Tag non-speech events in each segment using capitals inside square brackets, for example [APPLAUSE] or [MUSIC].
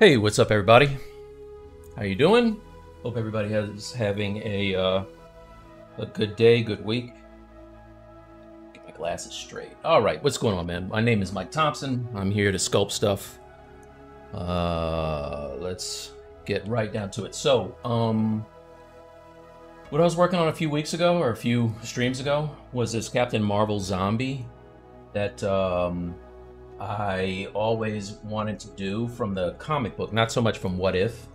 Hey, what's up, everybody? How you doing? Hope everybody is having a uh, a good day, good week. Get my glasses straight. All right, what's going on, man? My name is Mike Thompson. I'm here to sculpt stuff. Uh, let's get right down to it. So, um, what I was working on a few weeks ago or a few streams ago was this Captain Marvel zombie that um, I always wanted to do from the comic book, not so much from What If.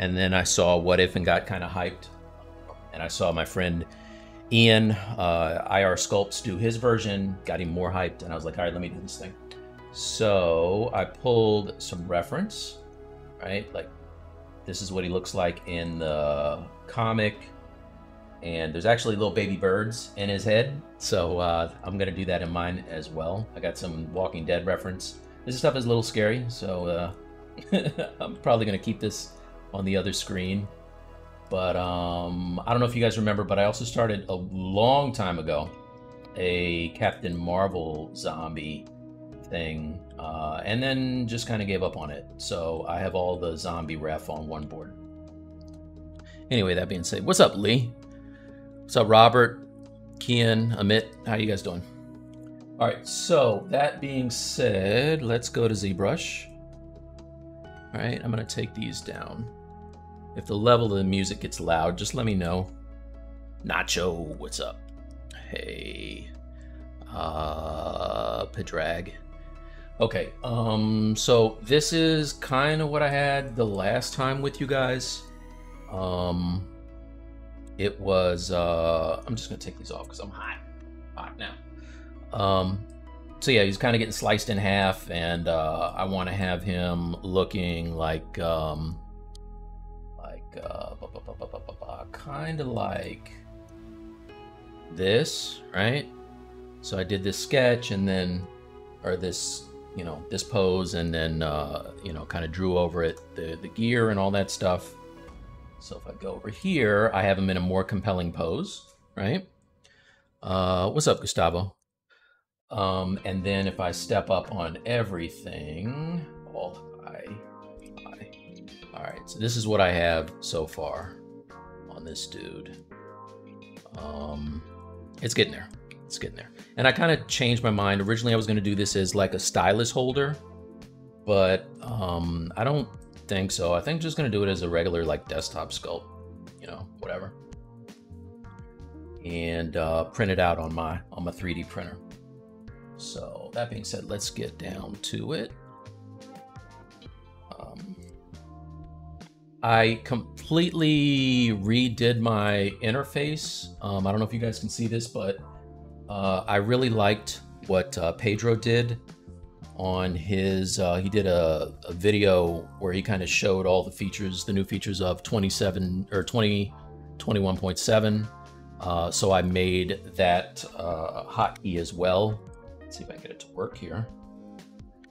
And then I saw What If and got kind of hyped. And I saw my friend Ian, uh, IR Sculpts, do his version, got him more hyped. And I was like, all right, let me do this thing. So I pulled some reference, right? Like, this is what he looks like in the comic and there's actually little baby birds in his head. So uh, I'm gonna do that in mine as well. I got some Walking Dead reference. This stuff is a little scary, so uh, [LAUGHS] I'm probably gonna keep this on the other screen. But um, I don't know if you guys remember, but I also started a long time ago a Captain Marvel zombie thing, uh, and then just kind of gave up on it. So I have all the zombie ref on one board. Anyway, that being said, what's up, Lee? What's up, Robert, Kian, Amit? How you guys doing? All right, so that being said, let's go to ZBrush. All right, I'm gonna take these down. If the level of the music gets loud, just let me know. Nacho, what's up? Hey, uh, Pedrag. Okay, um, so this is kind of what I had the last time with you guys. Um, it was uh i'm just gonna take these off because i'm hot hot now. Um so yeah he's kind of getting sliced in half and uh i want to have him looking like um like uh kind of like this right? So i did this sketch and then or this you know this pose and then uh you know kind of drew over it the the gear and all that stuff so if I go over here, I have him in a more compelling pose, right? Uh, what's up, Gustavo? Um, and then if I step up on everything, I, I. All right, so this is what I have so far on this dude. Um, it's getting there. It's getting there. And I kind of changed my mind. Originally, I was going to do this as like a stylus holder, but um, I don't think so. I think just gonna do it as a regular like desktop sculpt, you know, whatever. And uh, print it out on my on my 3D printer. So that being said, let's get down to it. Um, I completely redid my interface. Um, I don't know if you guys can see this, but uh, I really liked what uh, Pedro did on his uh, he did a, a, video where he kind of showed all the features the new features of 27 or 20 21.7 uh, so i made that uh, hotkey as well. Let's see if i can get it to work here.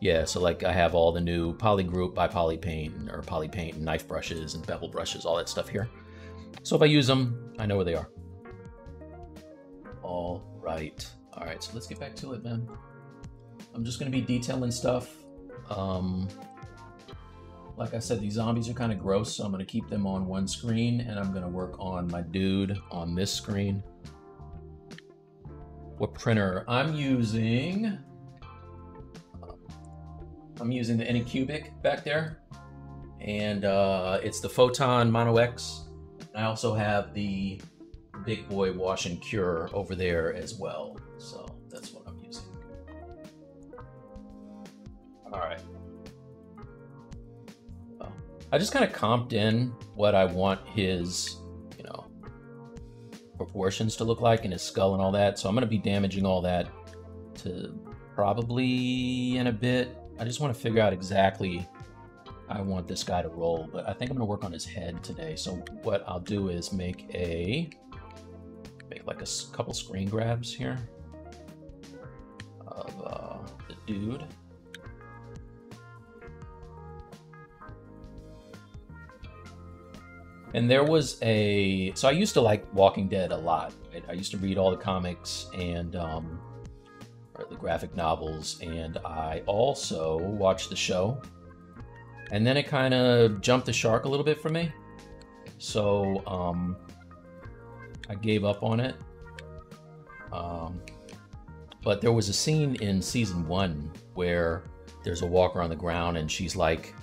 Yeah so like i have all the new polygroup by poly paint or polypaint knife brushes and bevel brushes all that stuff here. So if i use them i know where they are. All right. All right so let's get back to it man I'm just going to be detailing stuff. Um, like I said, these zombies are kind of gross, so I'm going to keep them on one screen, and I'm going to work on my dude on this screen. What printer? I'm using... I'm using the Anycubic back there, and uh, it's the Photon Mono X. I also have the Big Boy Wash and Cure over there as well, so All right. I just kind of comped in what I want his, you know, proportions to look like and his skull and all that. So I'm going to be damaging all that to probably in a bit. I just want to figure out exactly I want this guy to roll, but I think I'm going to work on his head today. So what I'll do is make a, make like a couple screen grabs here of uh, the dude. And there was a so I used to like Walking Dead a lot. Right? I used to read all the comics and um, the graphic novels, and I also watched the show. and then it kind of jumped the shark a little bit for me. So um, I gave up on it. Um, but there was a scene in season one where there's a walker on the ground and she's like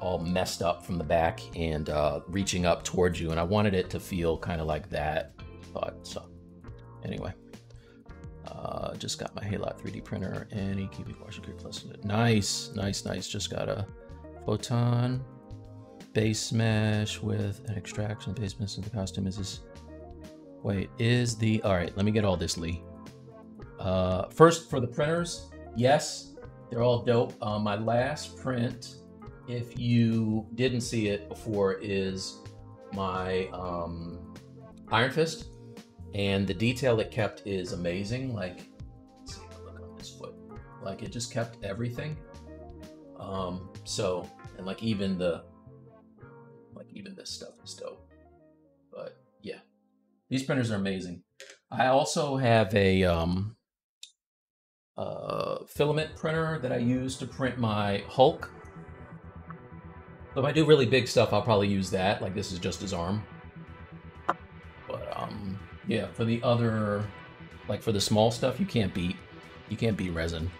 all messed up from the back and uh, reaching up towards you, and I wanted it to feel kind of like that. But so anyway. Uh, just got my Halot 3D printer and EQB Washing Creek Plus. Nice, nice, nice. Just got a photon base mesh with an extraction base mesh in the costume. Is this? Wait, is the all right? Let me get all this, Lee. Uh, first for the printers, yes, they're all dope. Uh, my last print, if you didn't see it before, is my um, Iron Fist and the detail it kept is amazing. Like, see, look on this foot. Like, it just kept everything. Um, so, and like even the, like even this stuff is dope. But yeah, these printers are amazing. I also have a um, uh, filament printer that I use to print my Hulk. If I do really big stuff, I'll probably use that. Like this is just his arm. But um, yeah, for the other, like for the small stuff, you can't beat, you can't beat resin.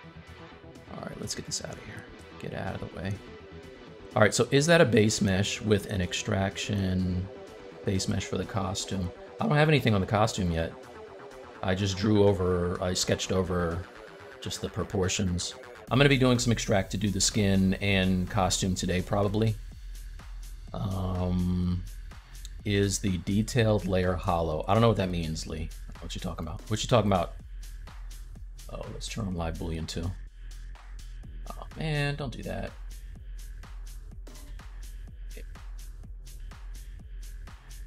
All right, let's get this out of here. Get out of the way. All right, so is that a base mesh with an extraction base mesh for the costume? I don't have anything on the costume yet. I just drew over, I sketched over just the proportions. I'm gonna be doing some extract to do the skin and costume today, probably. Um, is the detailed layer hollow. I don't know what that means, Lee. What you talking about? What you talking about? Oh, let's turn on live boolean too. Oh man, don't do that.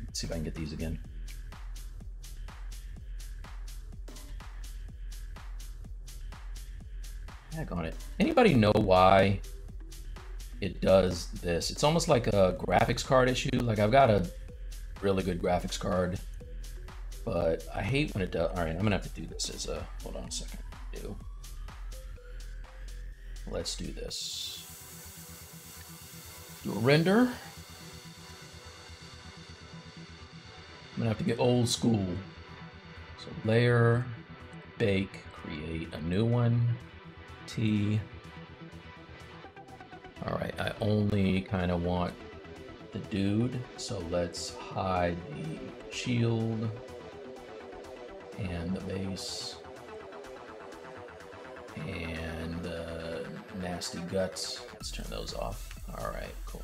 Let's see if I can get these again. Heck on it. Anybody know why it does this? It's almost like a graphics card issue. Like I've got a really good graphics card. But I hate when it does. All right, I'm gonna have to do this as a. Hold on a second. Do. Let's do this. Do a render. I'm gonna have to get old school. So layer, bake, create a new one. T. All right, I only kind of want the dude. So let's hide the shield and the base and the nasty guts. Let's turn those off. All right, cool.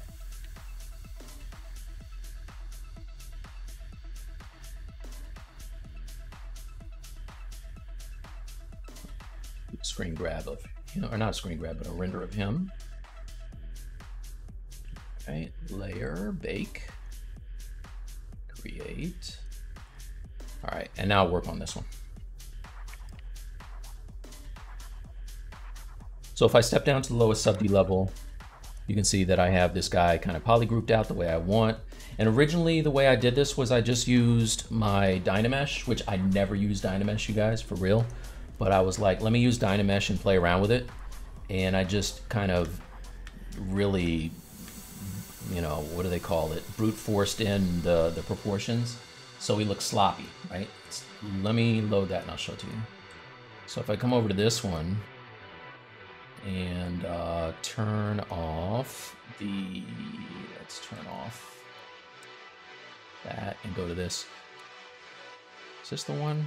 Screen grab of, you know, or not a screen grab, but a render of him. Okay, layer, bake, create. All right, and now I'll work on this one. So if I step down to the lowest sub D level, you can see that I have this guy kind of polygrouped out the way I want. And originally the way I did this was I just used my Dynamesh, which I never use Dynamesh, you guys, for real. But I was like, let me use Dynamesh and play around with it. And I just kind of really you know, what do they call it? Brute forced in the, the proportions. So we look sloppy, right? Let me load that and I'll show it to you. So if I come over to this one and uh, turn off the, let's turn off that and go to this. Is this the one?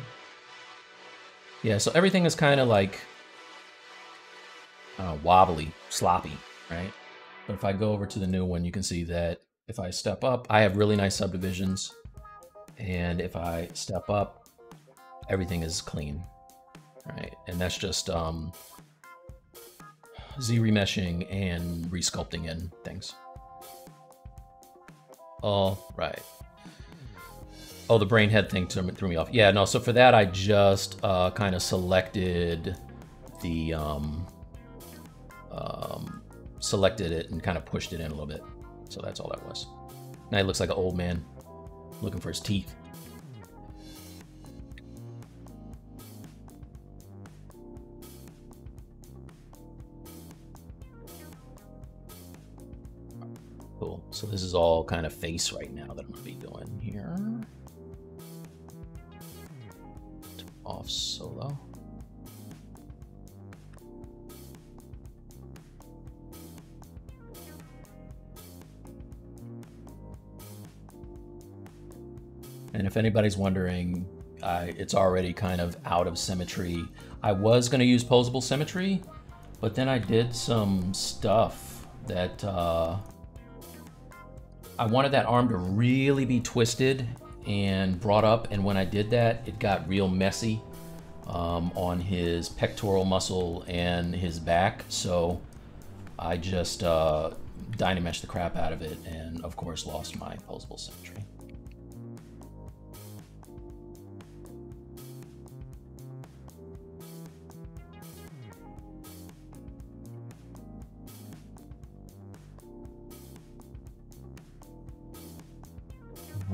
Yeah, so everything is kind of like uh, wobbly, sloppy, right? But if I go over to the new one, you can see that if I step up, I have really nice subdivisions. And if I step up, everything is clean, right? And that's just um, Z-remeshing and resculpting in things. All right. Oh, the brain head thing threw me off. Yeah, no, so for that, I just uh, kind of selected the um, um, selected it and kind of pushed it in a little bit. So that's all that was. Now he looks like an old man looking for his teeth. Cool. So this is all kind of face right now that I'm going to be doing here. Off solo. And if anybody's wondering, I, it's already kind of out of symmetry. I was going to use posable symmetry, but then I did some stuff that uh, I wanted that arm to really be twisted and brought up. And when I did that, it got real messy um, on his pectoral muscle and his back. So I just uh, the crap out of it and, of course, lost my posable symmetry.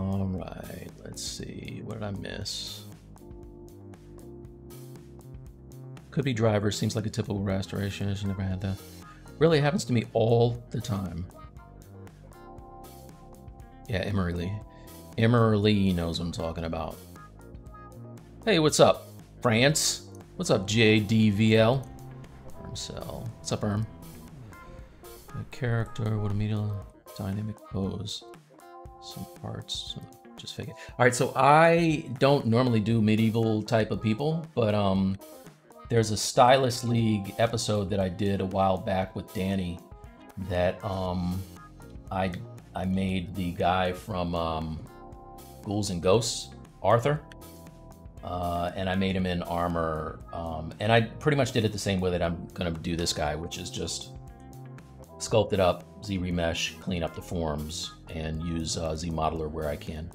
All right, let's see. What did I miss? Could be driver. Seems like a typical restoration. I never had that. Really happens to me all the time. Yeah, Emery Lee. Emery Lee knows what I'm talking about. Hey, what's up, France? What's up, JDVL? Armcell. What's up, Erm? Character, a medium dynamic pose some parts just fake it all right so i don't normally do medieval type of people but um there's a Stylus League episode that i did a while back with danny that um i i made the guy from um ghouls and ghosts arthur uh, and I made him in armor, um, and I pretty much did it the same way that I'm gonna do this guy, which is just sculpt it up, Z remesh, clean up the forms, and use uh, Z modeler where I can.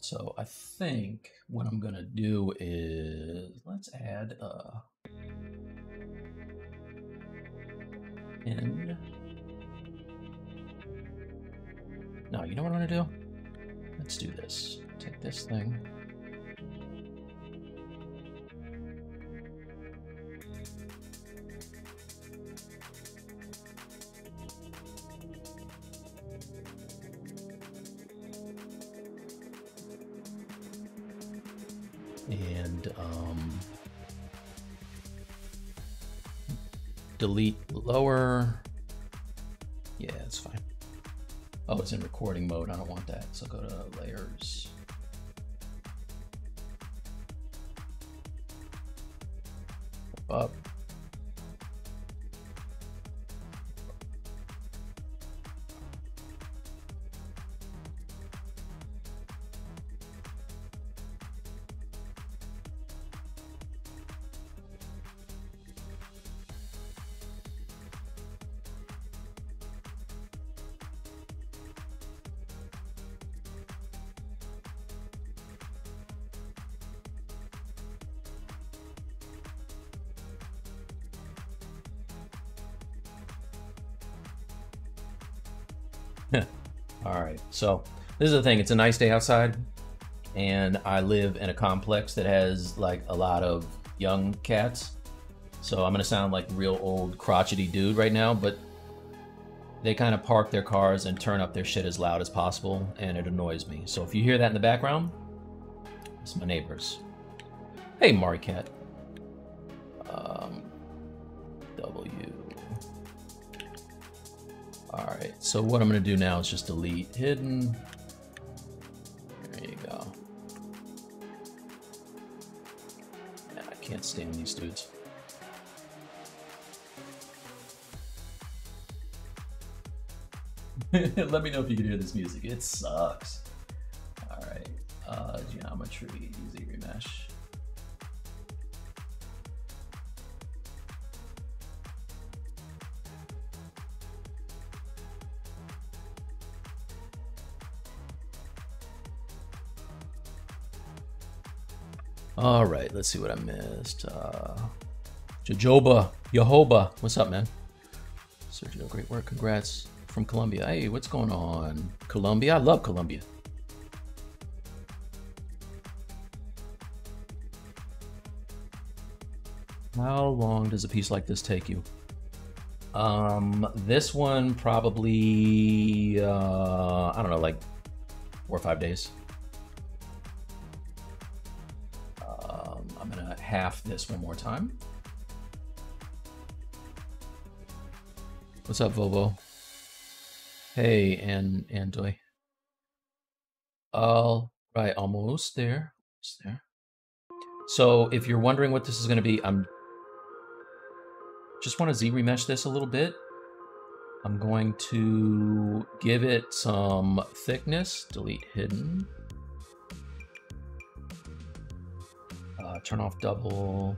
So I think what I'm gonna do is let's add a in. No, you know what I'm gonna do? Let's do this. Take this thing. Delete lower. Yeah, it's fine. Oh, it's in recording mode. I don't want that. So go to layers. So this is the thing. It's a nice day outside, and I live in a complex that has like a lot of young cats. So I'm gonna sound like real old crotchety dude right now, but they kind of park their cars and turn up their shit as loud as possible, and it annoys me. So if you hear that in the background, it's my neighbors. Hey, Mari Cat. So what I'm going to do now is just delete hidden. There you go. I can't stand these dudes. [LAUGHS] Let me know if you can hear this music. It sucks. Alright, uh, geometry, Z remesh. All right, let's see what I missed. Uh, Jojoba, Yehoba, what's up, man? Sergio, great work. Congrats from Colombia. Hey, what's going on? Colombia? I love Colombia. How long does a piece like this take you? Um, this one probably, uh, I don't know, like four or five days. Half this one more time. What's up, Vovo? Hey, and Andoy. All right, almost there. Almost there. So if you're wondering what this is going to be, I'm just want to Z remesh this a little bit. I'm going to give it some thickness, delete hidden. Turn off double.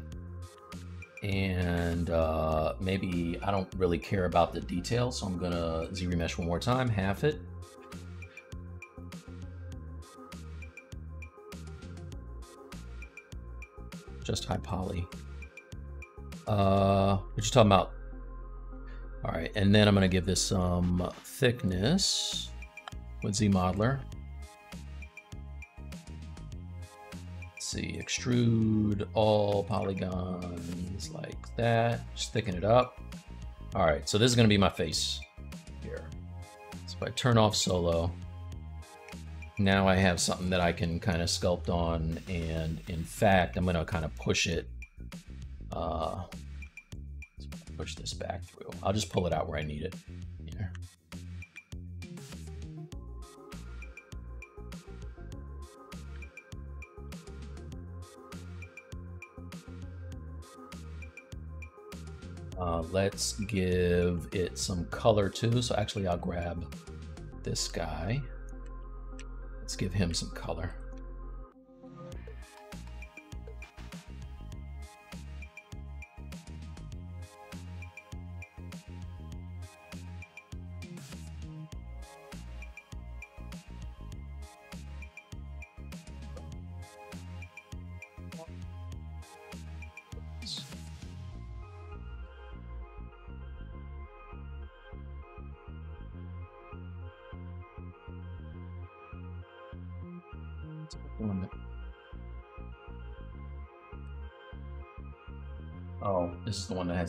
And uh, maybe I don't really care about the details, so I'm gonna Z remesh one more time, half it. Just high poly. Uh, what you talking about? All right, and then I'm gonna give this some thickness with ZModeler. Let's see, extrude all polygons like that. Just thicken it up. All right, so this is gonna be my face here. So if I turn off solo, now I have something that I can kind of sculpt on, and in fact, I'm gonna kind of push it uh, push this back through. I'll just pull it out where I need it. Here. Uh, let's give it some color too. So actually I'll grab this guy. Let's give him some color.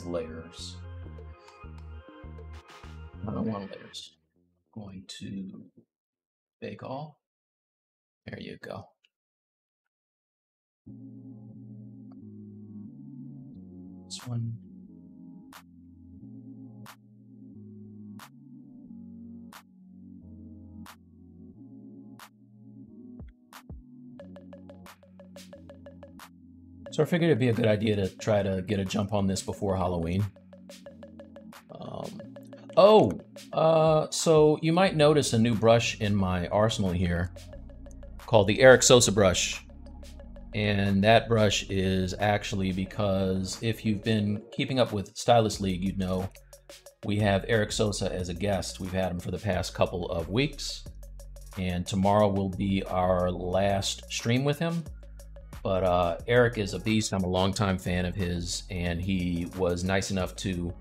Layers. I don't want layers. I'm going to bake all. There you go. This one. So I figured it'd be a good idea to try to get a jump on this before Halloween. Um, oh, uh, so you might notice a new brush in my arsenal here called the Eric Sosa brush. And that brush is actually because if you've been keeping up with Stylus League, you'd know we have Eric Sosa as a guest. We've had him for the past couple of weeks. And tomorrow will be our last stream with him. But uh, Eric is a beast. I'm a longtime fan of his, and he was nice enough to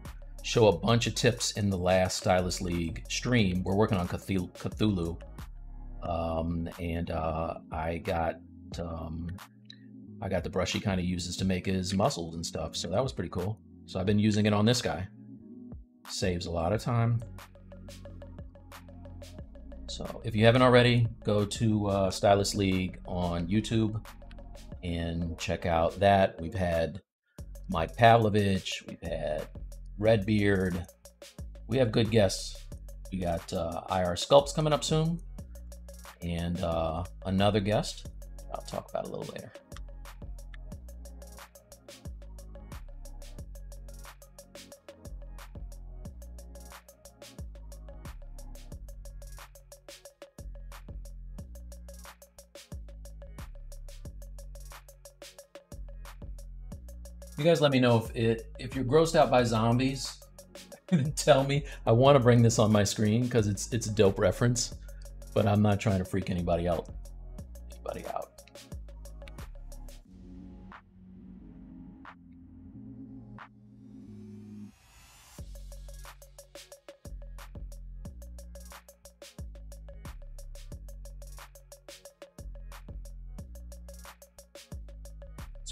show a bunch of tips in the last Stylus League stream. We're working on Cthulhu, um, and uh, I got um, I got the brush he kind of uses to make his muscles and stuff. So that was pretty cool. So I've been using it on this guy. Saves a lot of time. So if you haven't already, go to uh, Stylus League on YouTube and check out that. We've had Mike Pavlovich, we've had Redbeard. We have good guests. We got uh, IR Sculpts coming up soon, and uh, another guest I'll talk about a little later. You guys let me know if it if you're grossed out by zombies. [LAUGHS] tell me. I want to bring this on my screen because it's it's a dope reference, but I'm not trying to freak anybody out. Anybody out.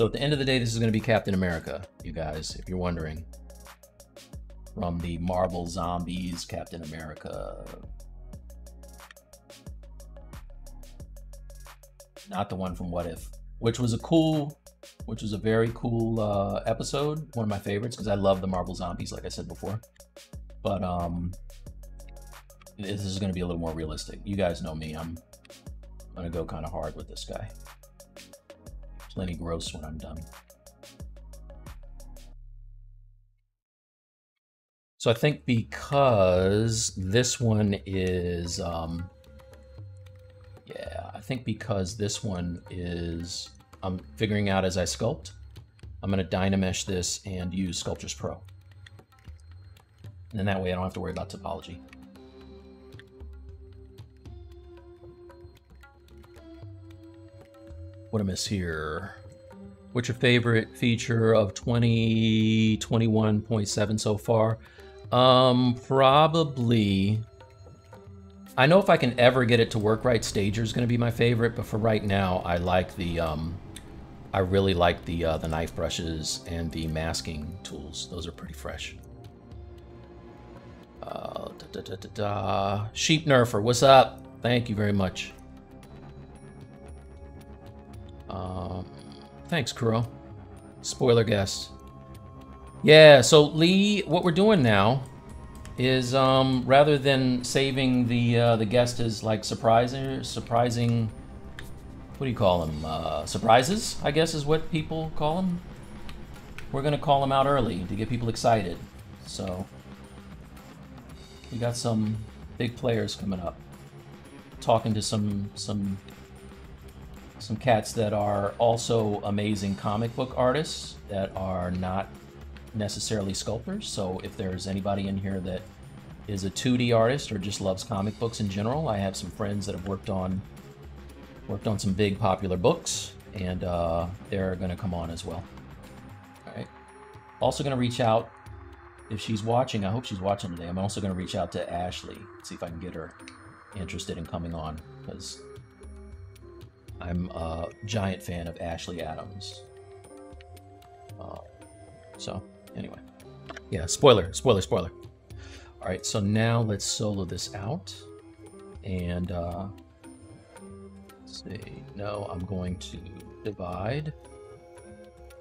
So at the end of the day, this is going to be Captain America, you guys, if you're wondering. From the Marvel Zombies Captain America. Not the one from What If, which was a cool, which was a very cool uh, episode. One of my favorites because I love the Marvel Zombies, like I said before. But um, this is going to be a little more realistic. You guys know me. I'm going to go kind of hard with this guy. Plenty gross when I'm done. So I think because this one is, um, yeah, I think because this one is, I'm figuring out as I sculpt, I'm going to Dynamesh this and use Sculptris Pro. And then that way I don't have to worry about topology. What I miss here? What's your favorite feature of 2021.7 so far? Um, probably. I know if I can ever get it to work right, Stager is going to be my favorite, but for right now, I like the, um, I really like the, uh, the knife brushes and the masking tools. Those are pretty fresh. Uh, da, da, da, Sheep Nerfer, what's up? Thank you very much. Um, thanks, Kuro. Spoiler guest. Yeah, so Lee, what we're doing now is um, rather than saving the uh, the guest as like surprising, surprising, what do you call them? Uh, surprises, I guess is what people call them. We're gonna call them out early to get people excited. So we got some big players coming up. Talking to some some some cats that are also amazing comic book artists that are not necessarily sculptors. So if there's anybody in here that is a 2D artist or just loves comic books in general, I have some friends that have worked on worked on some big popular books, and uh, they're going to come on as well. All right. Also going to reach out if she's watching. I hope she's watching today. I'm also going to reach out to Ashley see if I can get her interested in coming on because I'm a giant fan of Ashley Adams. Uh, so, anyway. Yeah, spoiler, spoiler, spoiler. All right, so now let's solo this out. And, uh, see, no, I'm going to divide,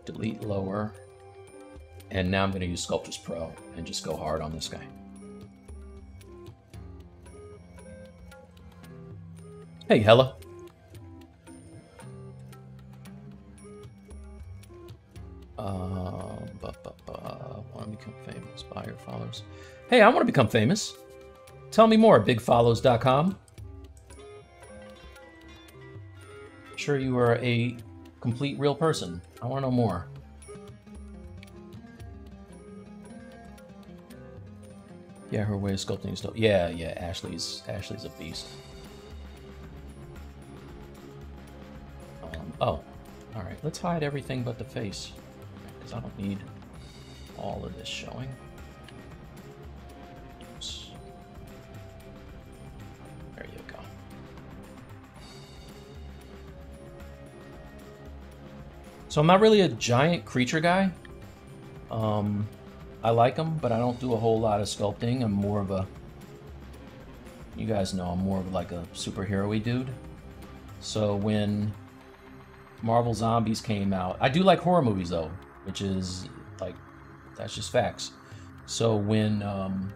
delete lower, and now I'm going to use Sculptris Pro and just go hard on this guy. Hey, hello. Uh, want to become famous by your followers. Hey, I want to become famous. Tell me more, bigfollows.com. Sure you are a complete real person. I want to know more. Yeah, her way of sculpting is dope. Yeah, yeah, Ashley's Ashley's a beast. Um, oh, all right. Let's hide everything but the face because I don't need all of this showing. Oops. There you go. So I'm not really a giant creature guy. Um, I like them, but I don't do a whole lot of sculpting. I'm more of a, you guys know, I'm more of like a superhero-y dude. So when Marvel Zombies came out, I do like horror movies though which is like that's just facts. So when um,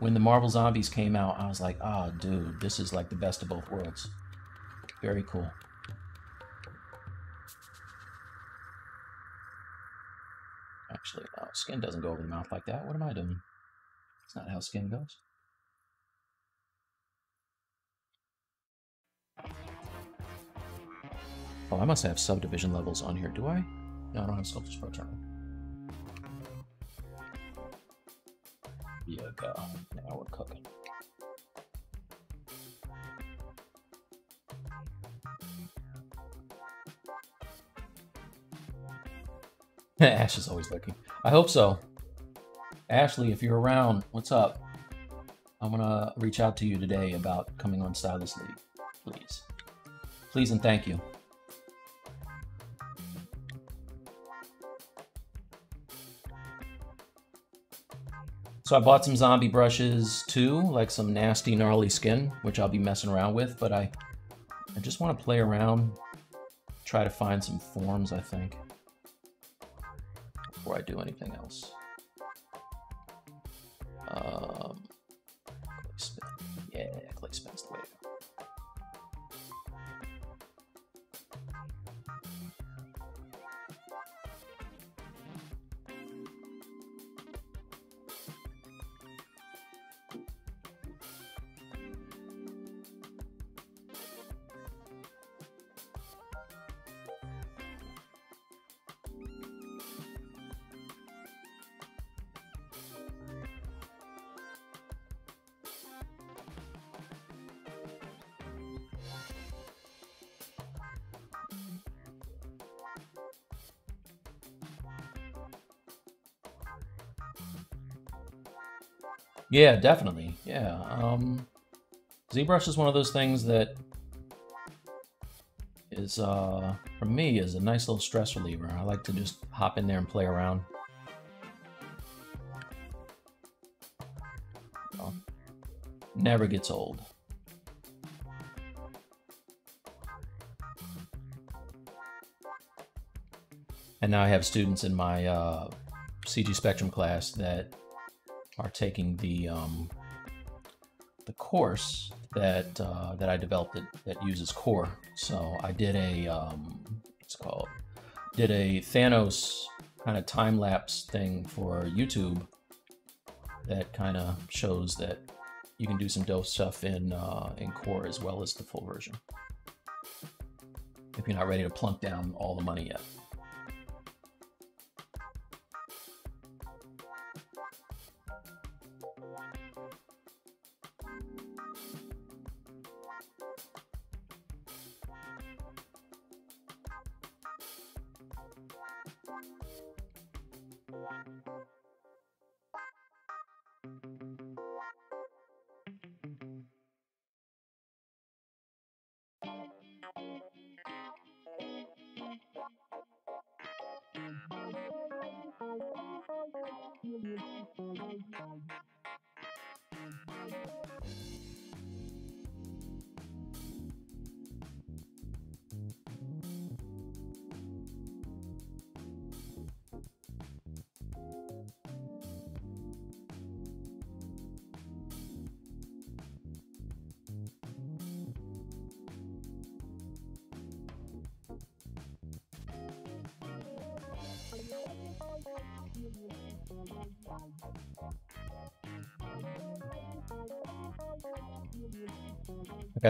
when the Marvel Zombies came out, I was like, ah, oh, dude, this is like the best of both worlds. Very cool. Actually, no, skin doesn't go over the mouth like that. What am I doing? It's not how skin goes. Oh, I must have subdivision levels on here, do I? No, I don't have Sculptris Pro Terminal. Yeah, go. Now we're cooking. [LAUGHS] Ash is always looking. I hope so. Ashley, if you're around, what's up? I'm gonna reach out to you today about coming on Stylus League. Please. Please and thank you. So I bought some zombie brushes too, like some nasty gnarly skin, which I'll be messing around with, but I, I just want to play around, try to find some forms, I think, before I do anything else. Um. Yeah, clay spin's the way Yeah, definitely. Yeah. Um, ZBrush is one of those things that is, uh, for me, is a nice little stress reliever. I like to just hop in there and play around. Never gets old. And now I have students in my uh, CG Spectrum class that are taking the um, the course that uh, that I developed that, that uses Core. So I did a um, what's called did a Thanos kind of time lapse thing for YouTube that kind of shows that you can do some dope stuff in uh, in Core as well as the full version. If you're not ready to plunk down all the money yet.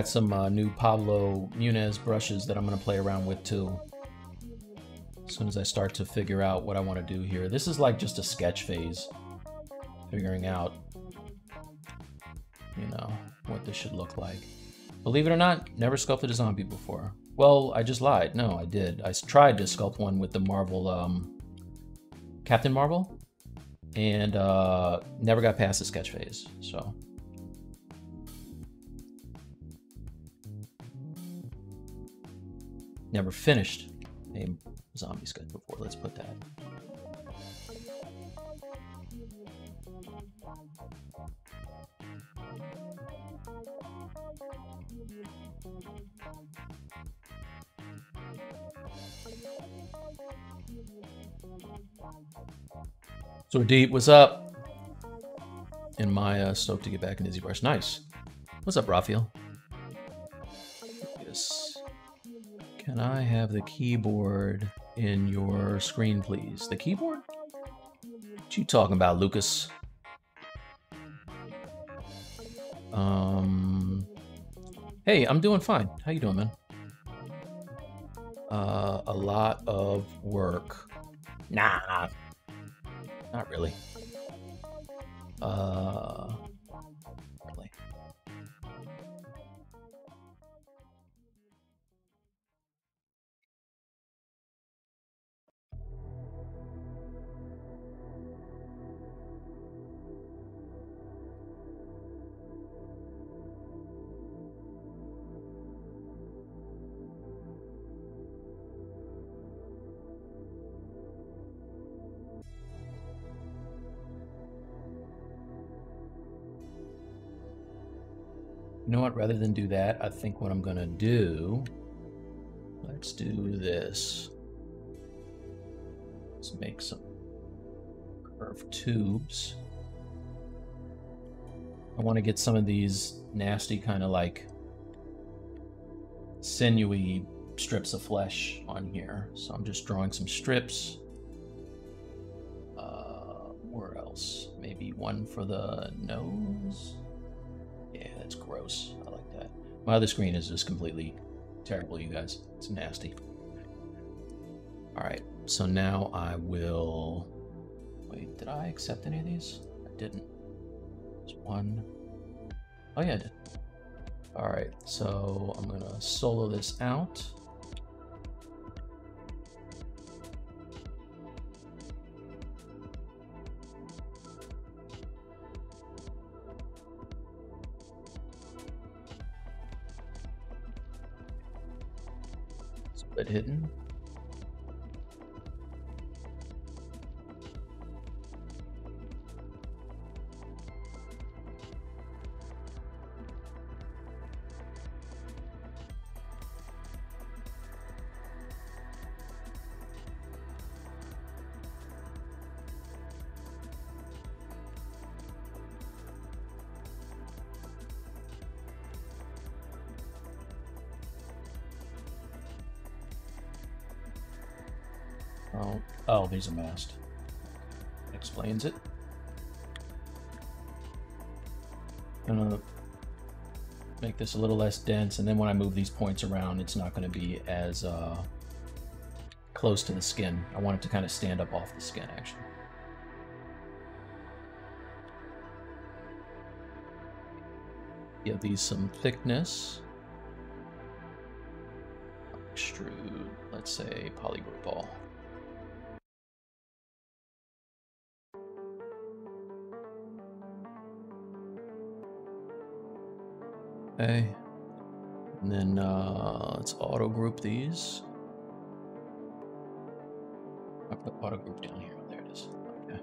Got some uh, new Pablo Munoz brushes that I'm going to play around with too. As soon as I start to figure out what I want to do here. This is like just a sketch phase. Figuring out, you know, what this should look like. Believe it or not, never sculpted a zombie before. Well, I just lied. No, I did. I tried to sculpt one with the Marvel, um, Captain Marvel, and uh, never got past the sketch phase, so. Never finished a zombie sketch before, let's put that. So Deep, what's up? And Maya, stoked to get back in ZBrush. Nice. What's up, Raphael? Can I have the keyboard in your screen, please? The keyboard? What you talking about, Lucas? Um. Hey, I'm doing fine. How you doing, man? Uh, a lot of work. Nah, not really. Uh, Rather than do that, I think what I'm going to do. Let's do this. Let's make some curved tubes. I want to get some of these nasty kind of like sinewy strips of flesh on here. So I'm just drawing some strips. Uh, where else? Maybe one for the nose? My other screen is just completely terrible, you guys. It's nasty. Alright, so now I will... Wait, did I accept any of these? I didn't. There's one. Oh yeah, I did. Alright, so I'm gonna solo this out. Split Oh, oh, there's a mast. Explains it. I'm gonna make this a little less dense, and then when I move these points around, it's not going to be as uh, close to the skin. I want it to kind of stand up off the skin, actually. Give these some thickness. Extrude, let's say polygrupal. Okay. And then uh, let's auto group these. I put auto group down here. There it is. Okay.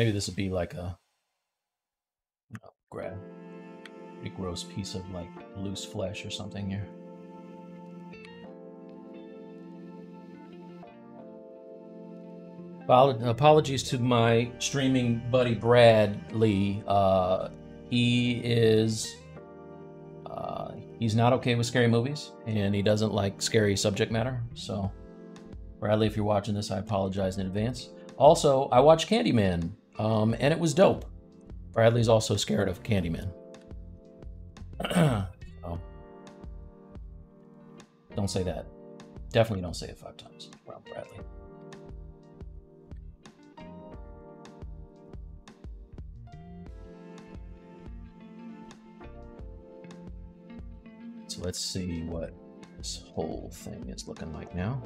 Maybe this would be like a grab a gross piece of like loose flesh or something here. Apologies to my streaming buddy Bradley. Uh, he is uh, he's not okay with scary movies, and he doesn't like scary subject matter. So, Bradley, if you're watching this, I apologize in advance. Also, I watched Candyman, um, and it was dope. Bradley's also scared of Candyman. [CLEARS THROAT] oh. Don't say that. Definitely don't say it five times around Bradley. So let's see what this whole thing is looking like now.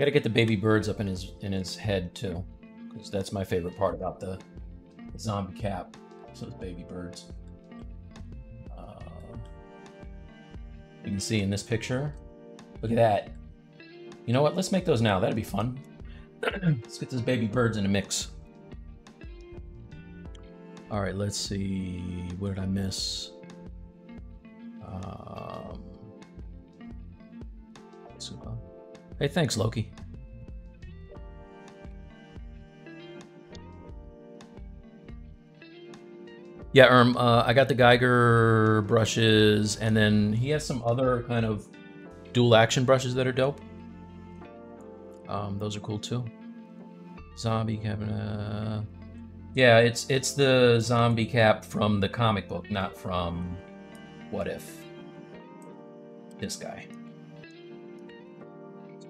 Got to get the baby birds up in his in his head too, because that's my favorite part about the, zombie cap. So those baby birds. Uh, you can see in this picture. Look at that. You know what? Let's make those now. That'd be fun. [CLEARS THROAT] let's get those baby birds in a mix. All right, let's see. What did I miss? Hey, thanks, Loki. Yeah, Erm, uh, I got the Geiger brushes, and then he has some other kind of dual action brushes that are dope. Um, those are cool too. Zombie cabinet. Yeah, it's it's the zombie cap from the comic book, not from What If. This guy.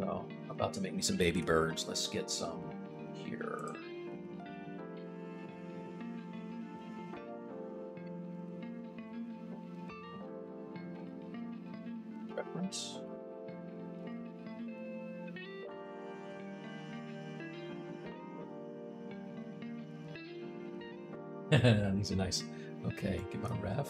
So, about to make me some baby birds. Let's get some here. Reference. [LAUGHS] These are nice. Okay, get a ref.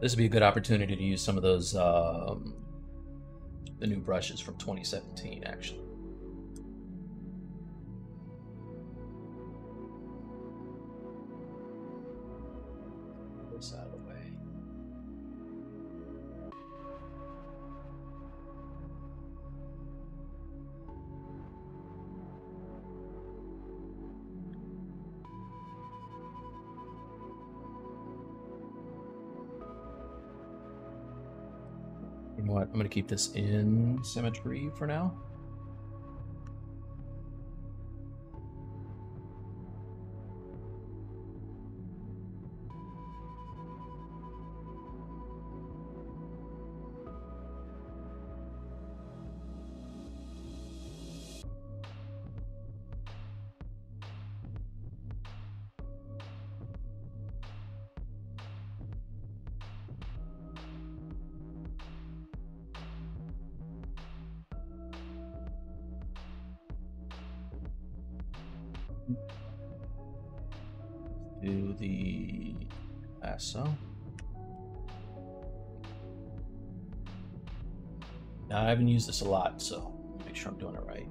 This would be a good opportunity to use some of those, um, the new brushes from 2017, actually. I'm going to keep this in symmetry for now. Used this a lot, so make sure I'm doing it right.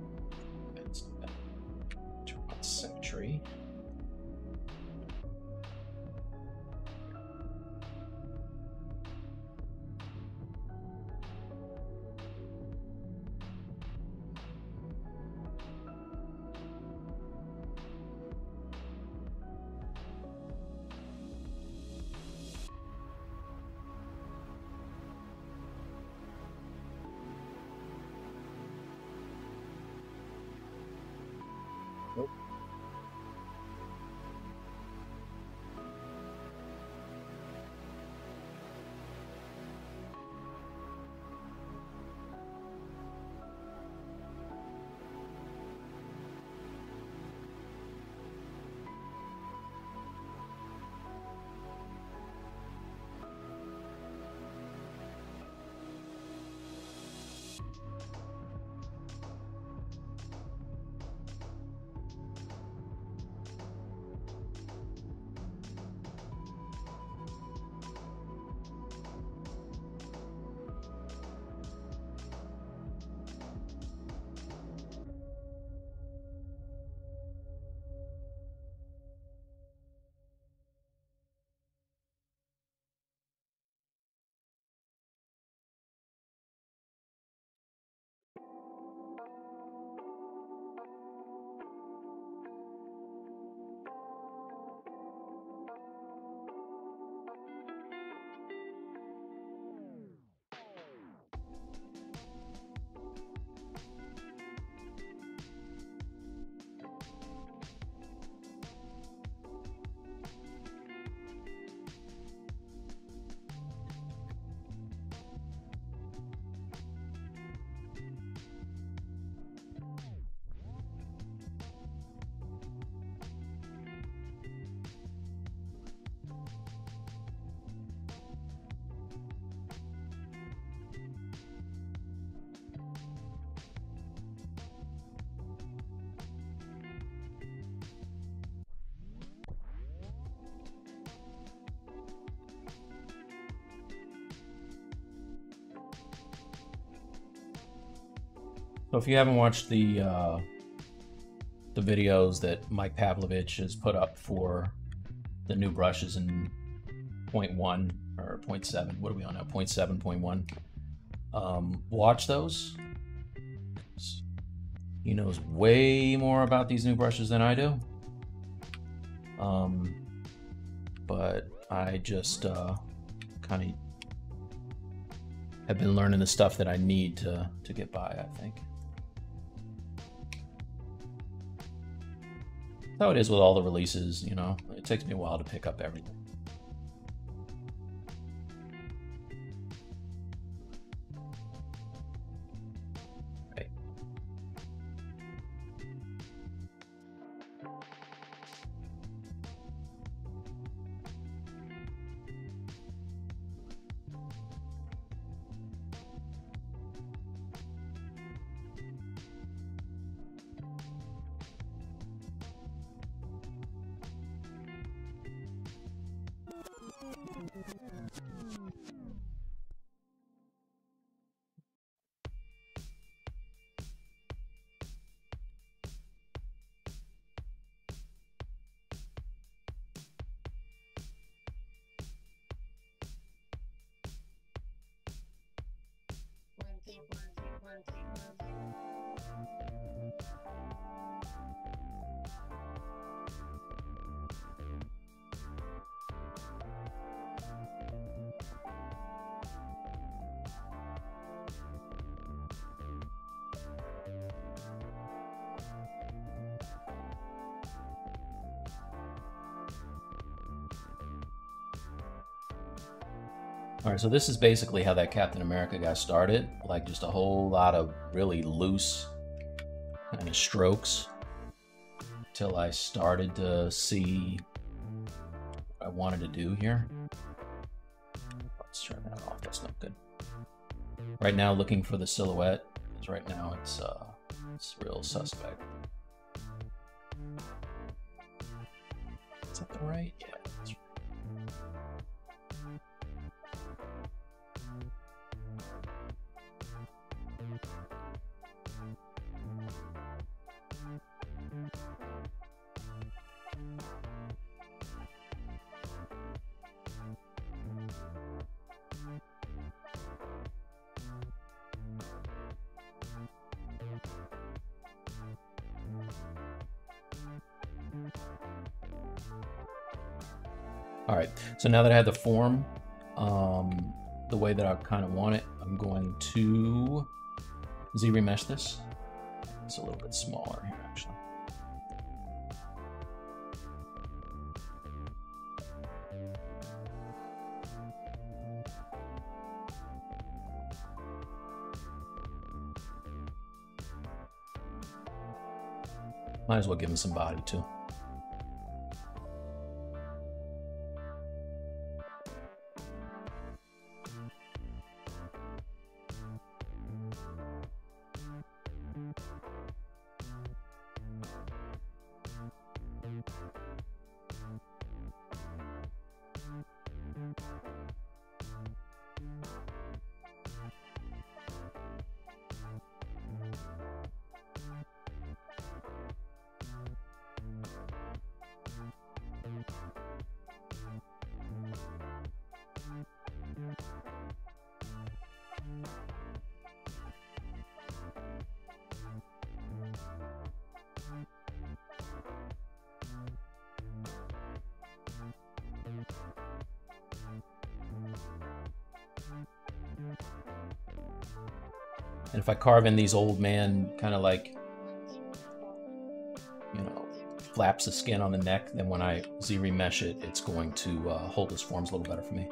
If you haven't watched the uh, the videos that Mike Pavlovich has put up for the new brushes in point one or point seven, what are we on now? Point seven, point one. Um, watch those. He knows way more about these new brushes than I do. Um, but I just uh, kind of have been learning the stuff that I need to to get by. I think. How it is with all the releases, you know. It takes me a while to pick up everything. So this is basically how that Captain America guy started. Like just a whole lot of really loose kind of strokes till I started to see what I wanted to do here. Let's turn that off. That's not good. Right now, looking for the silhouette, because right now it's uh, it's real suspect. Now that I have the form um, the way that I kind of want it, I'm going to Z-remesh this. It's a little bit smaller here, actually. Might as well give him some body too. If I carve in these old man kind of like, you know, flaps of skin on the neck, then when I Z-remesh it, it's going to uh, hold his forms a little better for me.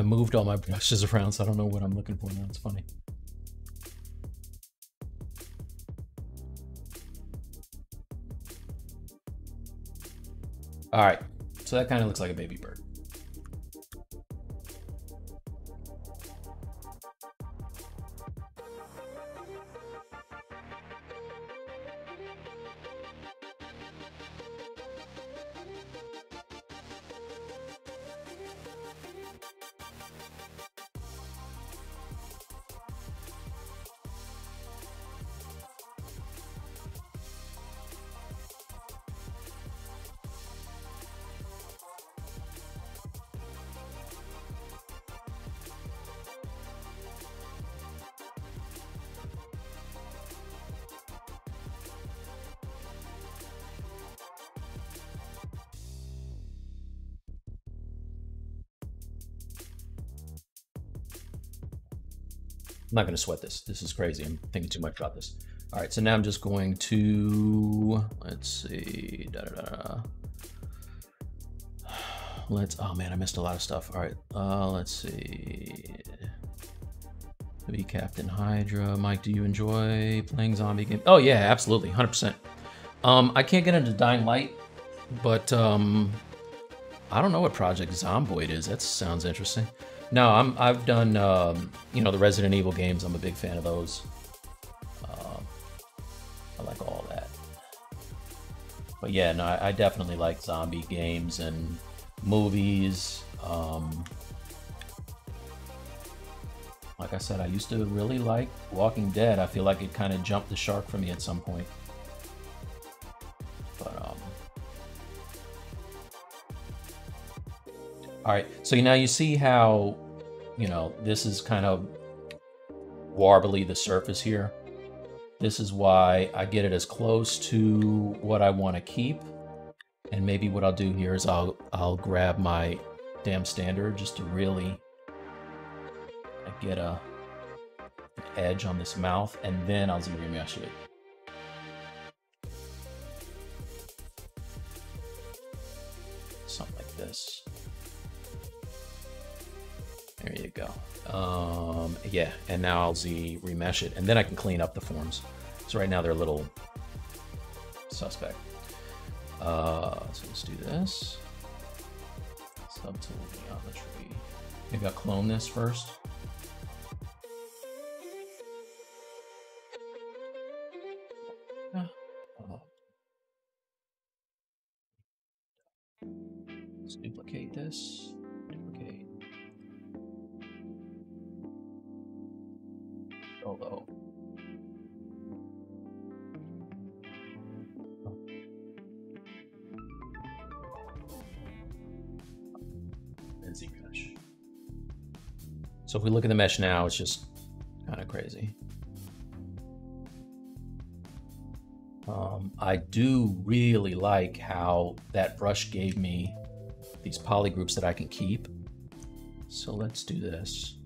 I moved all my brushes around, so I don't know what I'm looking for now. It's funny. All right, so that kind of looks like a baby bird. Not to sweat this. This is crazy. I'm thinking too much about this. All right, so now I'm just going to, let's see, da, da, da, [SIGHS] Let's, oh man, I missed a lot of stuff. All right, uh, let's see. Be Captain Hydra. Mike, do you enjoy playing zombie game? Oh yeah, absolutely, 100%. Um, I can't get into Dying Light, but um, I don't know what Project Zomboid is. That sounds interesting. No, I'm I've done um, you know the Resident Evil games. I'm a big fan of those. Uh, I like all that. But yeah, no, I, I, definitely like zombie games and movies. Um, like I said, I used to really like Walking Dead. I feel like it kind of jumped the shark for me at some point. But um, All right, so now you see how, you know, this is kind of warbly the surface here. This is why I get it as close to what I want to keep. And maybe what I'll do here is I'll I'll grab my Dam Standard just to really get a edge on this mouth, and then I'll Z remesh it. And now I'll Z remesh it, and then I can clean up the forms. So right now they're a little suspect. Uh, so let's do this. Subtool geometry. Maybe I'll clone this first. Look at the mesh now, it's just kind of crazy. Um, I do really like how that brush gave me these poly groups that I can keep. So let's do this.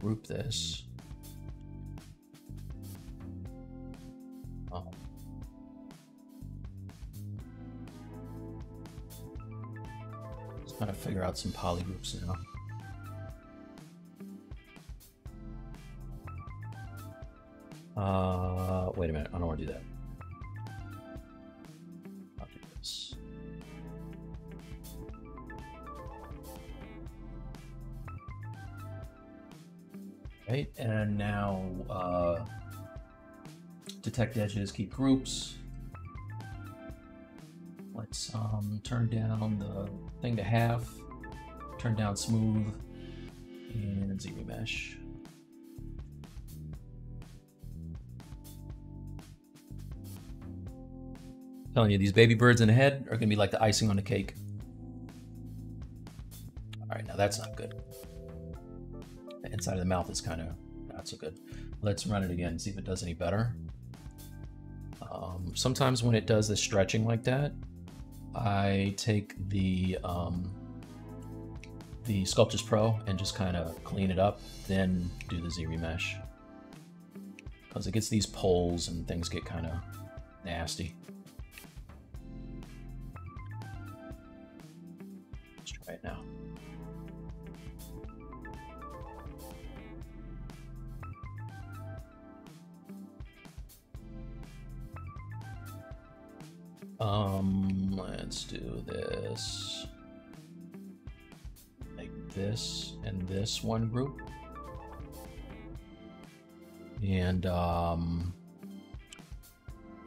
Group this. Trying to figure out some polygroups now. Uh, wait a minute. I don't want to do that. Right, and now uh, detect edges, keep groups. Let's um, turn down the thing to half, turn down smooth, and Z Telling you, these baby birds in the head are gonna be like the icing on the cake. All right, now that's not good. The inside of the mouth is kind of not so good. Let's run it again, see if it does any better. Um, sometimes when it does the stretching like that, I take the um, the Sculptris Pro and just kind of clean it up, then do the Z remesh. Because it gets these poles and things get kind of nasty. Um, let's do this. Like this and this one group. And um,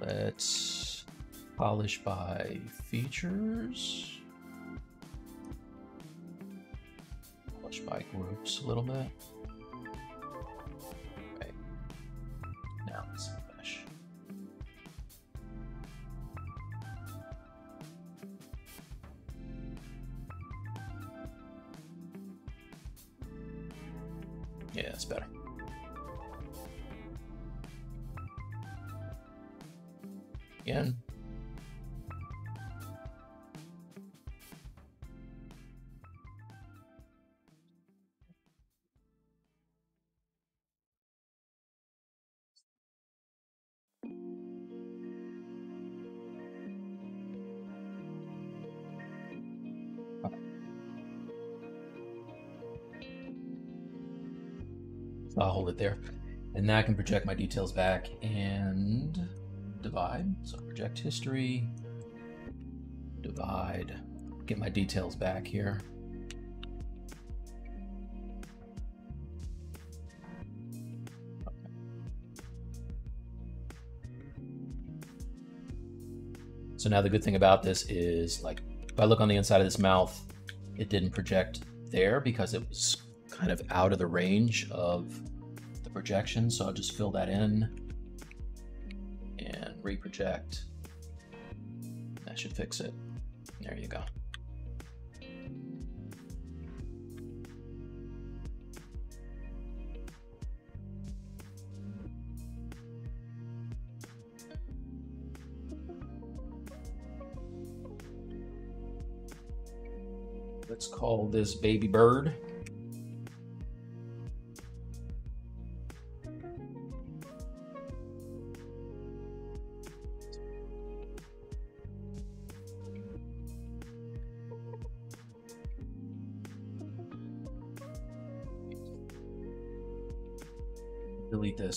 let's polish by features. Polish by groups a little bit. It there. And now I can project my details back and divide. So project history, divide, get my details back here. So now the good thing about this is like if I look on the inside of this mouth, it didn't project there because it was kind of out of the range of projection. So I'll just fill that in and reproject. That should fix it. There you go. Let's call this baby bird.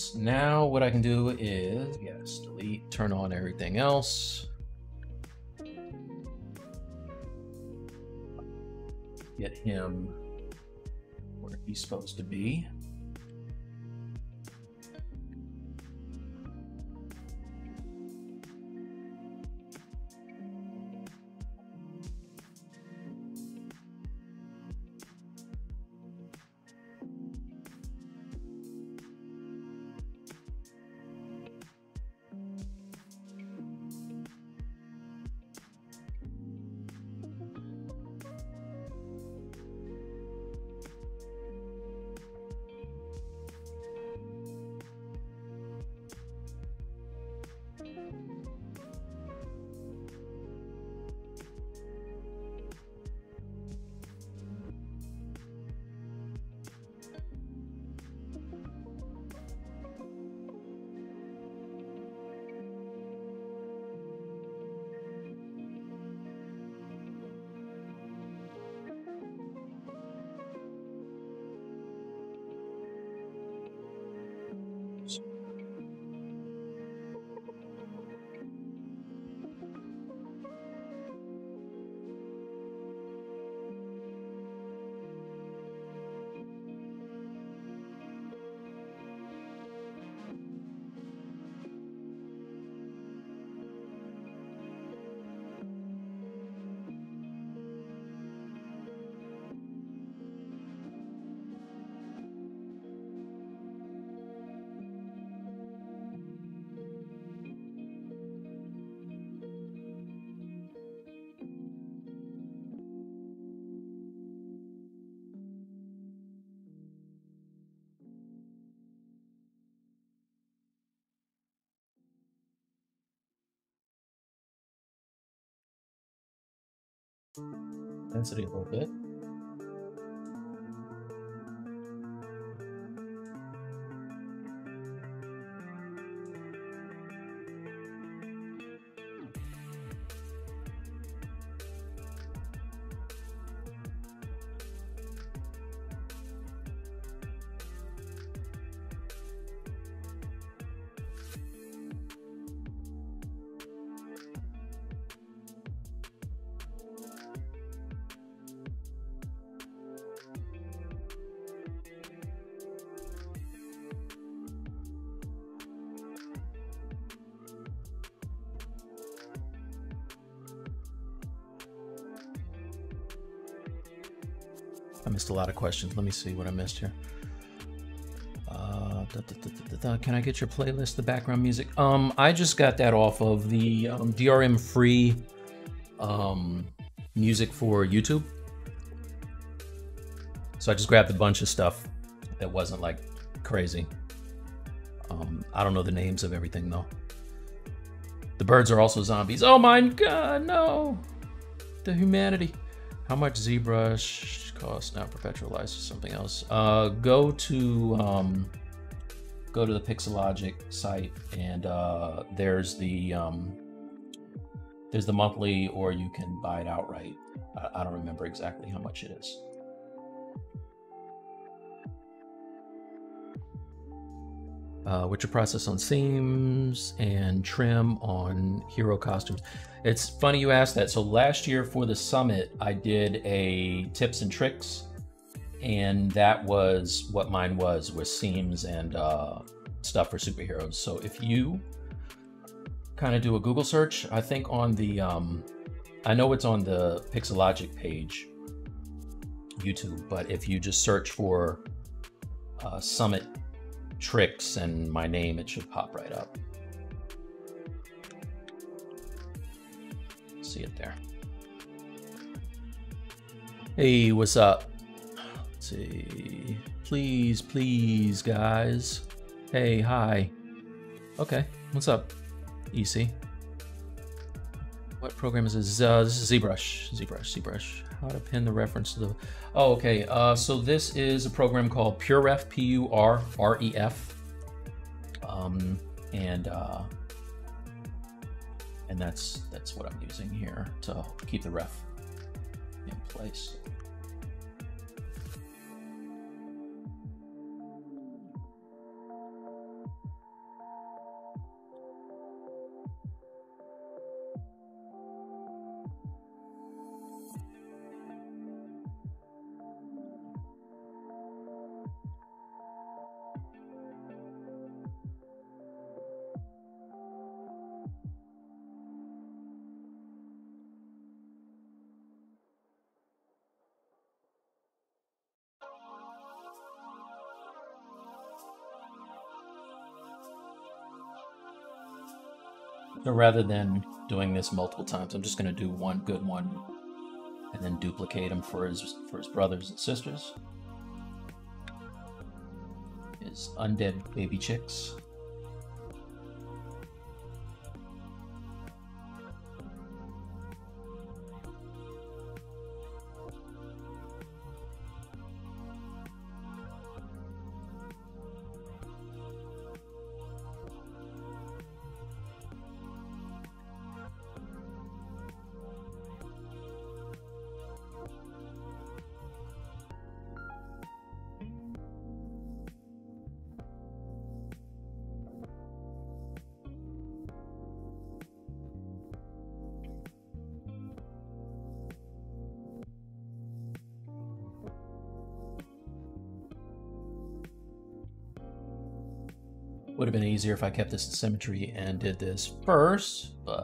This. Now what I can do is, yes, delete, turn on everything else. Get him where he's supposed to be. Density a I missed a lot of questions. Let me see what I missed here. Uh, da, da, da, Can I get your playlist, the background music? Um, I just got that off of the um, DRM free um, music for YouTube. So I just grabbed a bunch of stuff that wasn't like crazy. Um, I don't know the names of everything though. The birds are also zombies. Oh my god, no! The humanity. How much ZBrush cost? Not perpetual or something else. Uh, go to um, go to the Pixologic site, and uh, there's the um, there's the monthly, or you can buy it outright. I, I don't remember exactly how much it is. Uh, which are processed on seams and trim on hero costumes. It's funny you asked that. So last year for the summit, I did a tips and tricks, and that was what mine was, was seams and uh, stuff for superheroes. So if you kind of do a Google search, I think on the, um, I know it's on the Pixologic page, YouTube, but if you just search for uh, Summit tricks and my name, it should pop right up. See it there. Hey, what's up? Let's see. Please, please, guys. Hey, hi. Okay, what's up? EC. What program is this? Uh, this is ZBrush. ZBrush, ZBrush. How to pin the reference to the... Oh, okay. Uh, so this is a program called PureRef, P-U-R-R-E-F. Um, and uh, and that's that's what I'm using here to keep the ref in place. So rather than doing this multiple times, I'm just going to do one good one and then duplicate them for his for his brothers and sisters. His undead baby chicks. Easier if I kept this in symmetry and did this first, but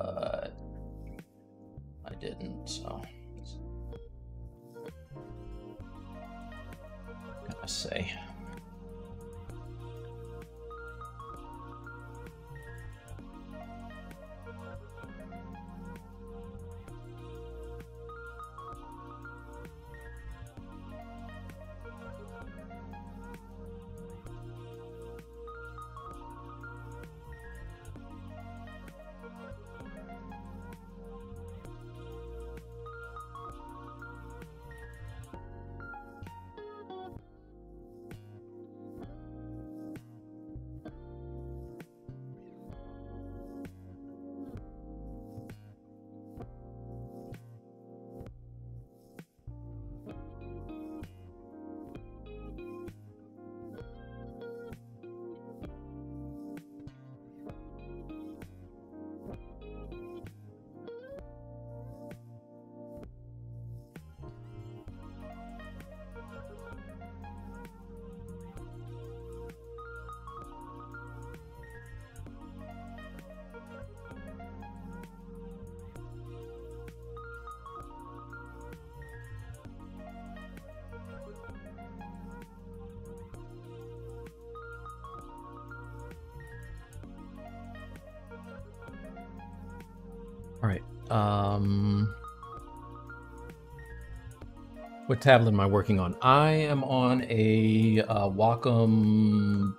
what tablet am I working on? I am on a uh, Wacom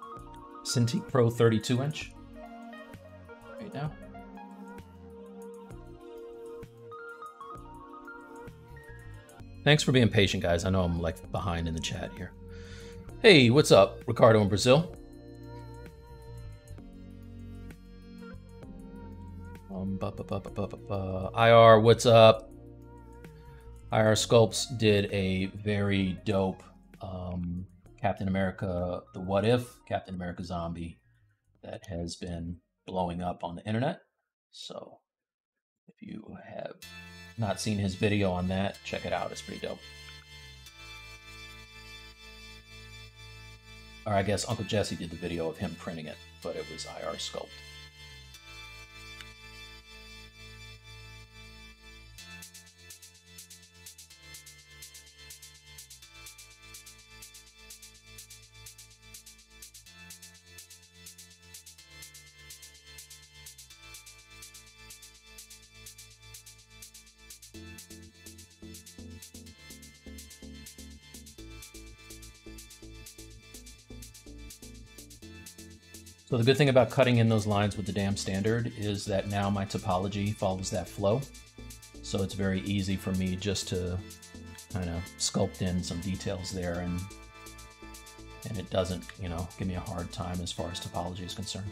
Cintiq Pro 32 inch right now. Thanks for being patient, guys. I know I'm like behind in the chat here. Hey, what's up, Ricardo in Brazil? Um, ba, ba, ba, ba, ba, ba. IR, what's up? IR Sculpts did a very dope um, Captain America, the What If, Captain America Zombie that has been blowing up on the internet. So if you have not seen his video on that, check it out. It's pretty dope. Or I guess Uncle Jessy did the video of him printing it, but it was IR Sculpt. The good thing about cutting in those lines with the dam standard is that now my topology follows that flow. So it's very easy for me just to kind of sculpt in some details there and and it doesn't, you know, give me a hard time as far as topology is concerned.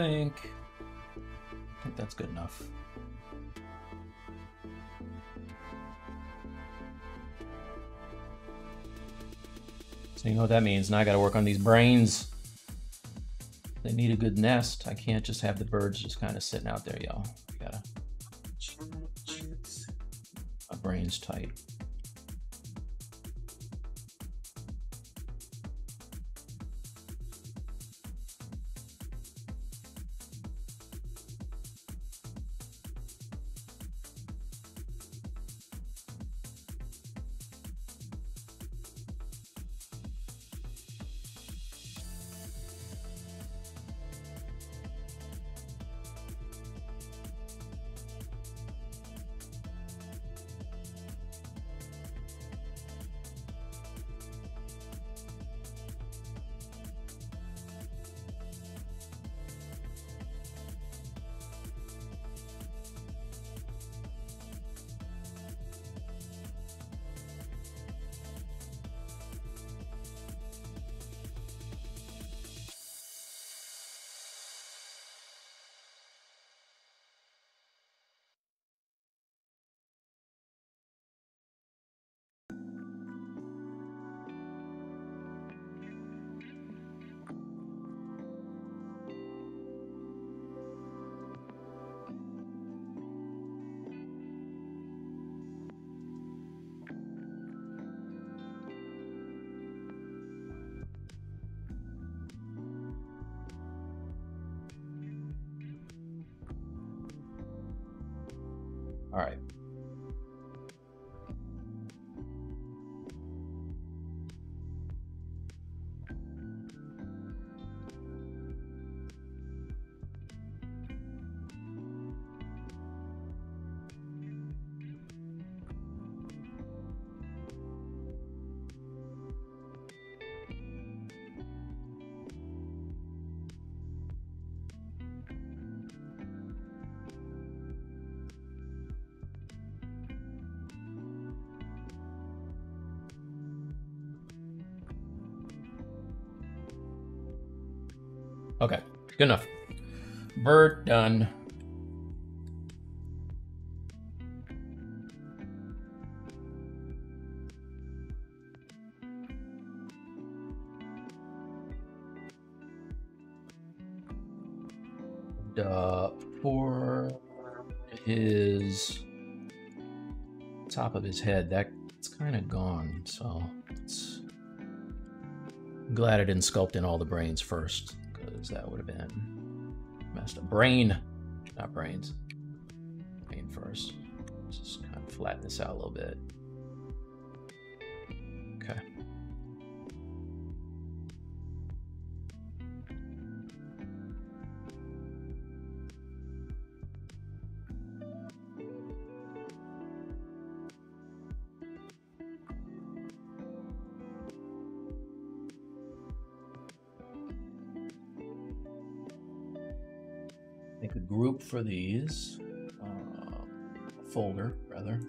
Think I think that's good enough. So you know what that means. Now I got to work on these brains. They need a good nest. I can't just have the birds just kind of sitting out there, y'all. I gotta. My brain's tight. Good enough. Bird done. Uh, for his top of his head, that's kind of gone. So it's glad I didn't sculpt in all the brains first that would have been messed up. Brain, not brains. Brain first. Just kind of flatten this out a little bit. Group for these, uh, folder rather.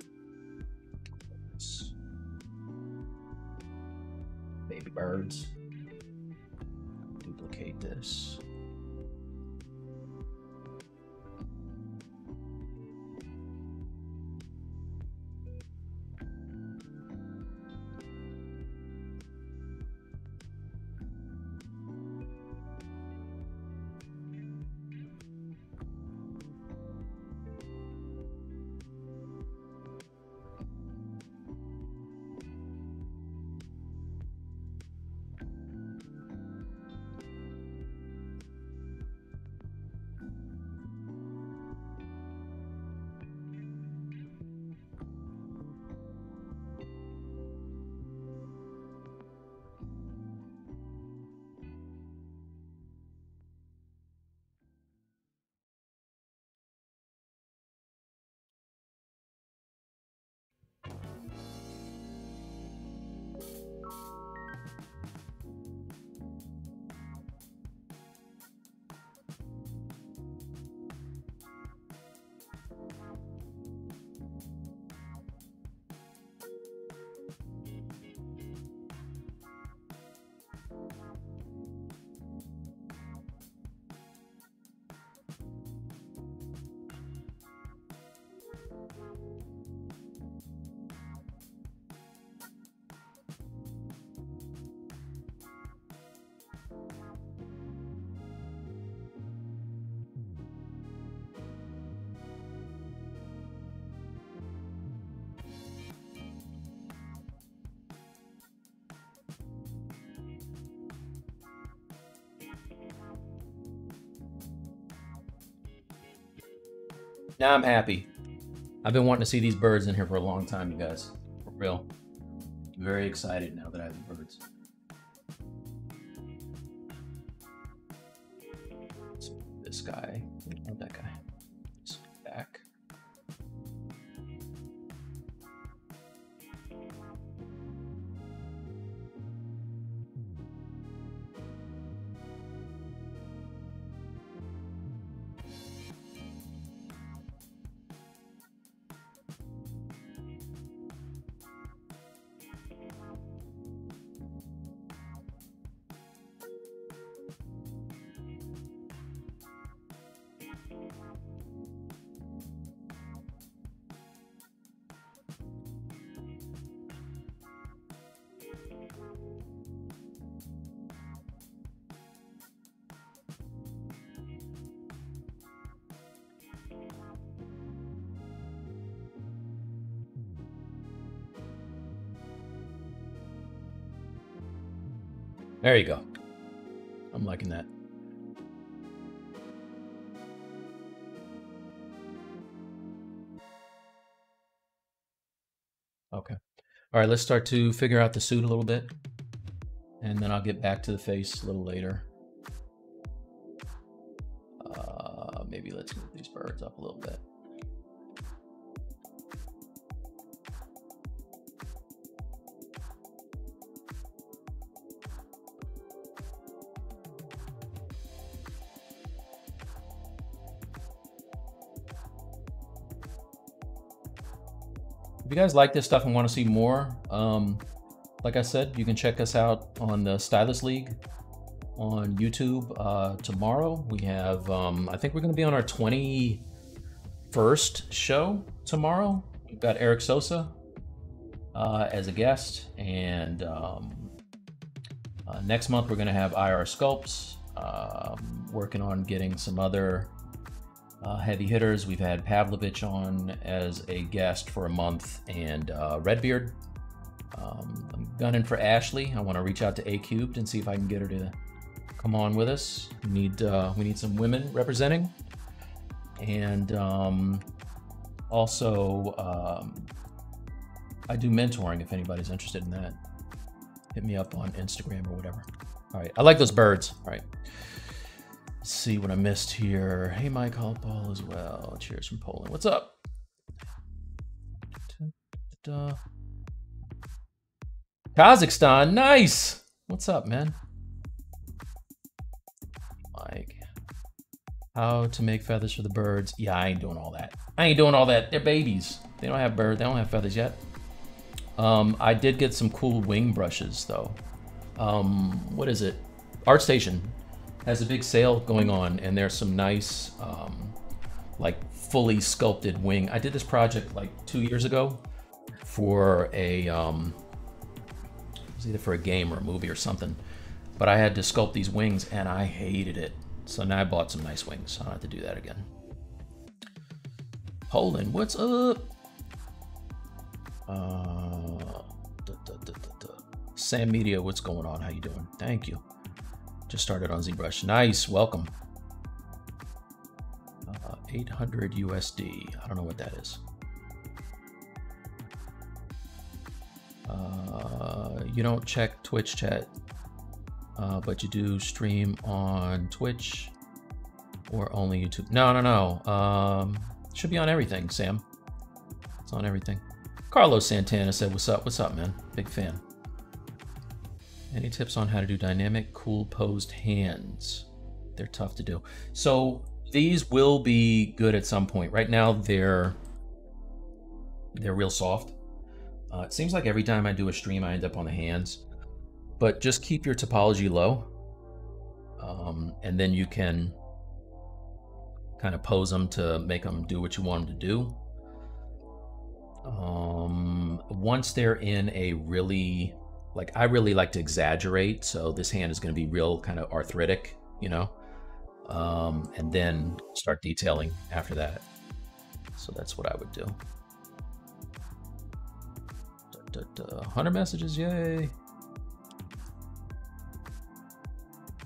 Now I'm happy. I've been wanting to see these birds in here for a long time, you guys. For real. Very excited now that I have the birds. There you go. I'm liking that. Okay. All right, let's start to figure out the suit a little bit. And then I'll get back to the face a little later. Uh, maybe let's move these birds up a little guys like this stuff and want to see more, um, like I said, you can check us out on the Stylus League on YouTube uh, tomorrow. We have, um, I think we're going to be on our 21st show tomorrow. We've got Eric Sosa uh, as a guest, and um, uh, next month we're going to have IR Sculpts. Um, working on getting some other uh, heavy hitters. We've had Pavlovich on as a guest for a month, and uh, Redbeard. Um, I'm gunning for Ashley. I want to reach out to A Cubed and see if I can get her to come on with us. We need uh, we need some women representing, and um, also um, I do mentoring if anybody's interested in that. Hit me up on Instagram or whatever. All right, I like those birds. All right. Let's see what I missed here. Hey, Mike Hallball as well. Cheers from Poland. What's up? Kazakhstan, nice. What's up, man? Mike, how to make feathers for the birds? Yeah, I ain't doing all that. I ain't doing all that. They're babies. They don't have bird. They don't have feathers yet. Um, I did get some cool wing brushes though. Um, what is it? ArtStation has a big sale going on, and there's some nice, um, like fully sculpted wing. I did this project like two years ago for a, um, it was either for a game or a movie or something. But I had to sculpt these wings, and I hated it. So now I bought some nice wings. I don't have to do that again. Poland, what's up? Uh, da, da, da, Sam Media, what's going on? How you doing? Thank you. Just started on ZBrush. Nice, welcome. Uh, 800 USD. I don't know what that is. Uh, you don't check Twitch chat, uh, but you do stream on Twitch or only YouTube. No, no, no. Um, should be on everything, Sam. It's on everything. Carlos Santana said, what's up? What's up, man? Big fan. Any tips on how to do dynamic, cool posed hands? They're tough to do. So these will be good at some point. Right now, they're they're real soft. Uh, it seems like every time I do a stream, I end up on the hands. But just keep your topology low, um, and then you can kind of pose them to make them do what you want them to do. Um, once they're in a really like I really like to exaggerate, so this hand is going to be real kind of arthritic, you know, um, and then start detailing after that. So that's what I would do. Da, da, da. 100 messages, yay!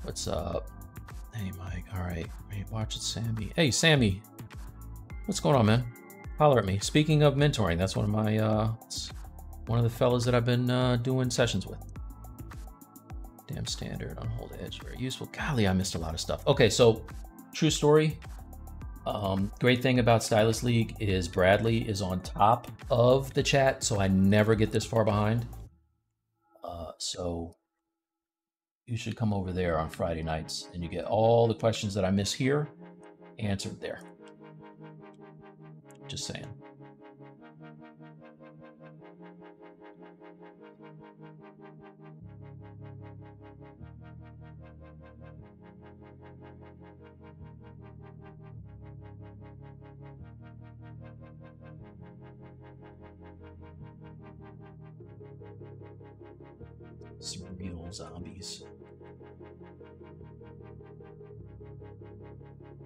What's up? Hey, Mike. All right. Hey, watch it, Sammy. Hey, Sammy. What's going on, man? Holler at me. Speaking of mentoring, that's one of my uh, one of the fellows that I've been uh, doing sessions with. Dam Standard on hold edge, very useful. Golly, I missed a lot of stuff. Okay, so true story. Um, great thing about Stylus League is Bradley is on top of the chat, so I never get this far behind. Uh, so you should come over there on Friday nights and you get all the questions that I miss here answered there. Just saying. Surreal zombies.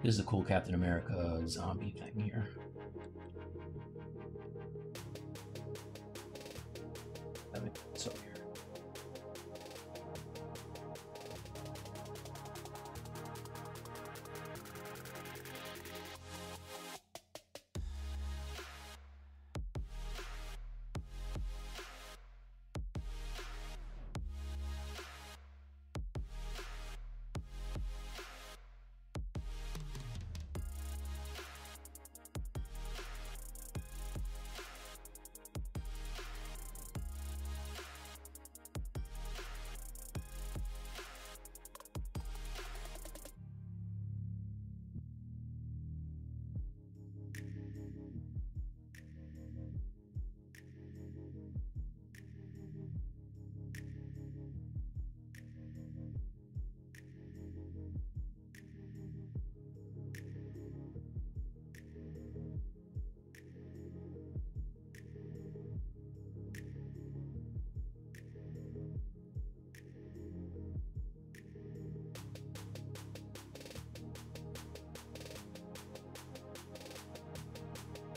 This is a cool Captain America zombie thing here. So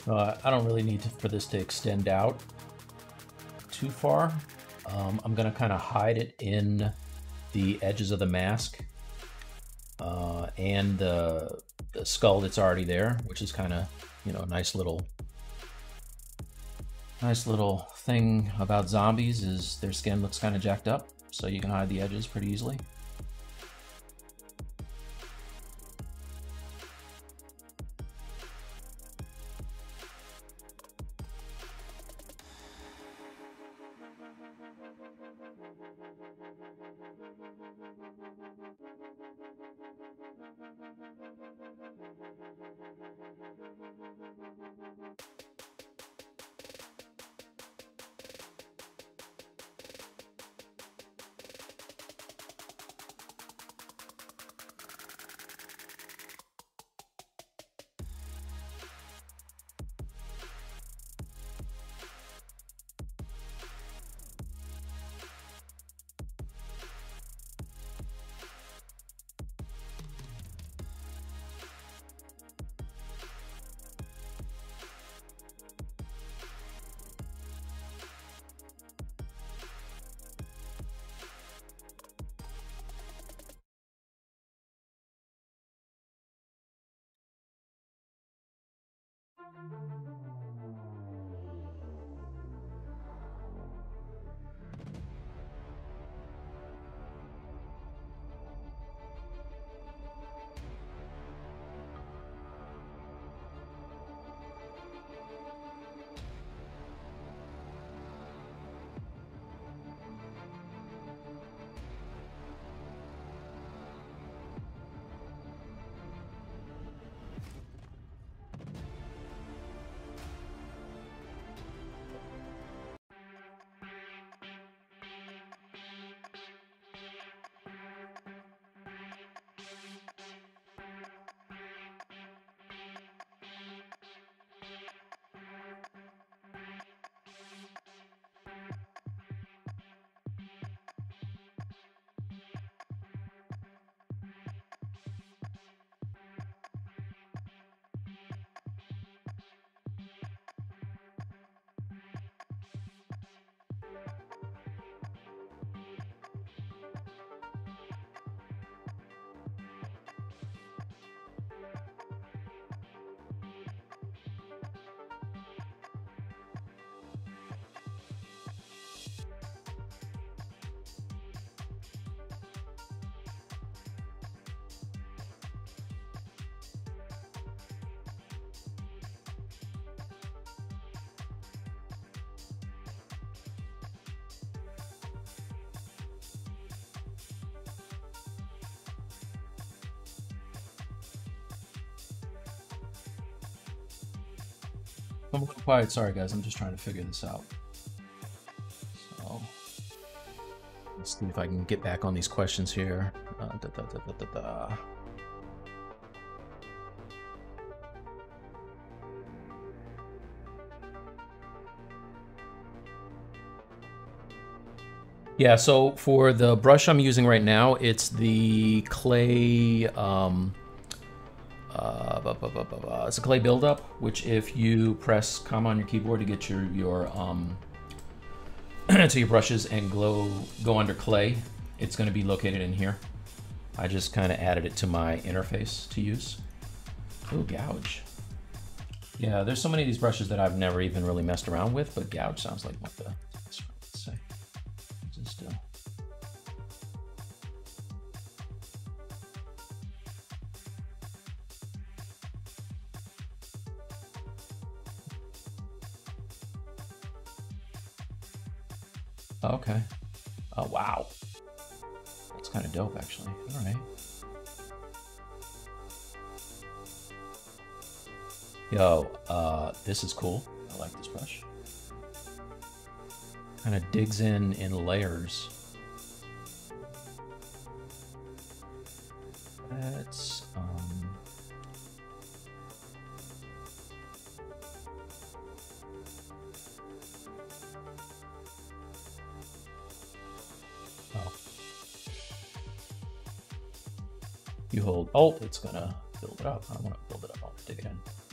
Uh, I don't really need to, for this to extend out too far. Um, I'm going to kind of hide it in the edges of the mask uh, and the, the skull that's already there, which is kind of, you know, a nice little nice little thing about zombies is their skin looks kind of jacked up, so you can hide the edges pretty easily. I'm a little quiet. Sorry, guys. I'm just trying to figure this out. So, let's see if I can get back on these questions here. Uh, da, da, da, Yeah, so for the brush I'm using right now, it's the clay um, it's a clay buildup, which if you press comma on your keyboard to get your your um, [CLEARS THROAT] to your brushes and glow go under clay, it's going to be located in here. I just kind of added it to my interface to use. Oh, gouge. Yeah, there's so many of these brushes that I've never even really messed around with, but gouge sounds like what the this is cool. I like this brush. Kind of digs in in layers. That's um, oh. you hold Alt, it's gonna build it up. I don't want to build it up, I'll dig it in.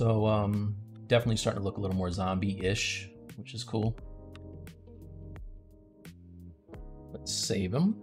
So um, definitely starting to look a little more zombie-ish, which is cool. Let's save him.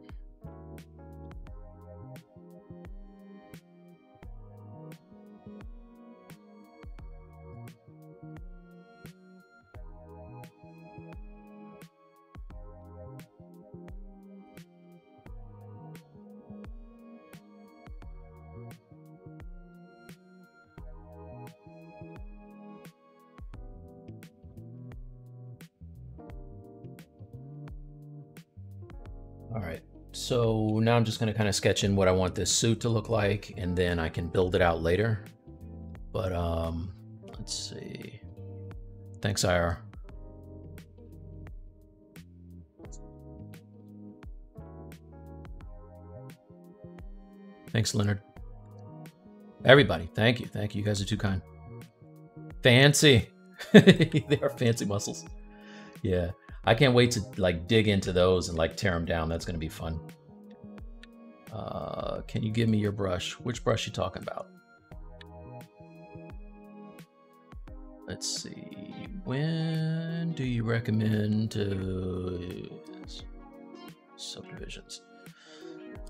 Just gonna kind of sketch in what I want this suit to look like, and then I can build it out later. But um, let's see. Thanks, IR. Thanks, Leonard. Everybody, thank you, thank you. You guys are too kind. Fancy. [LAUGHS] they are fancy muscles. Yeah. I can't wait to like dig into those and like tear them down. That's gonna be fun. Can you give me your brush? Which brush you talking about? Let's see. When do you recommend to subdivisions?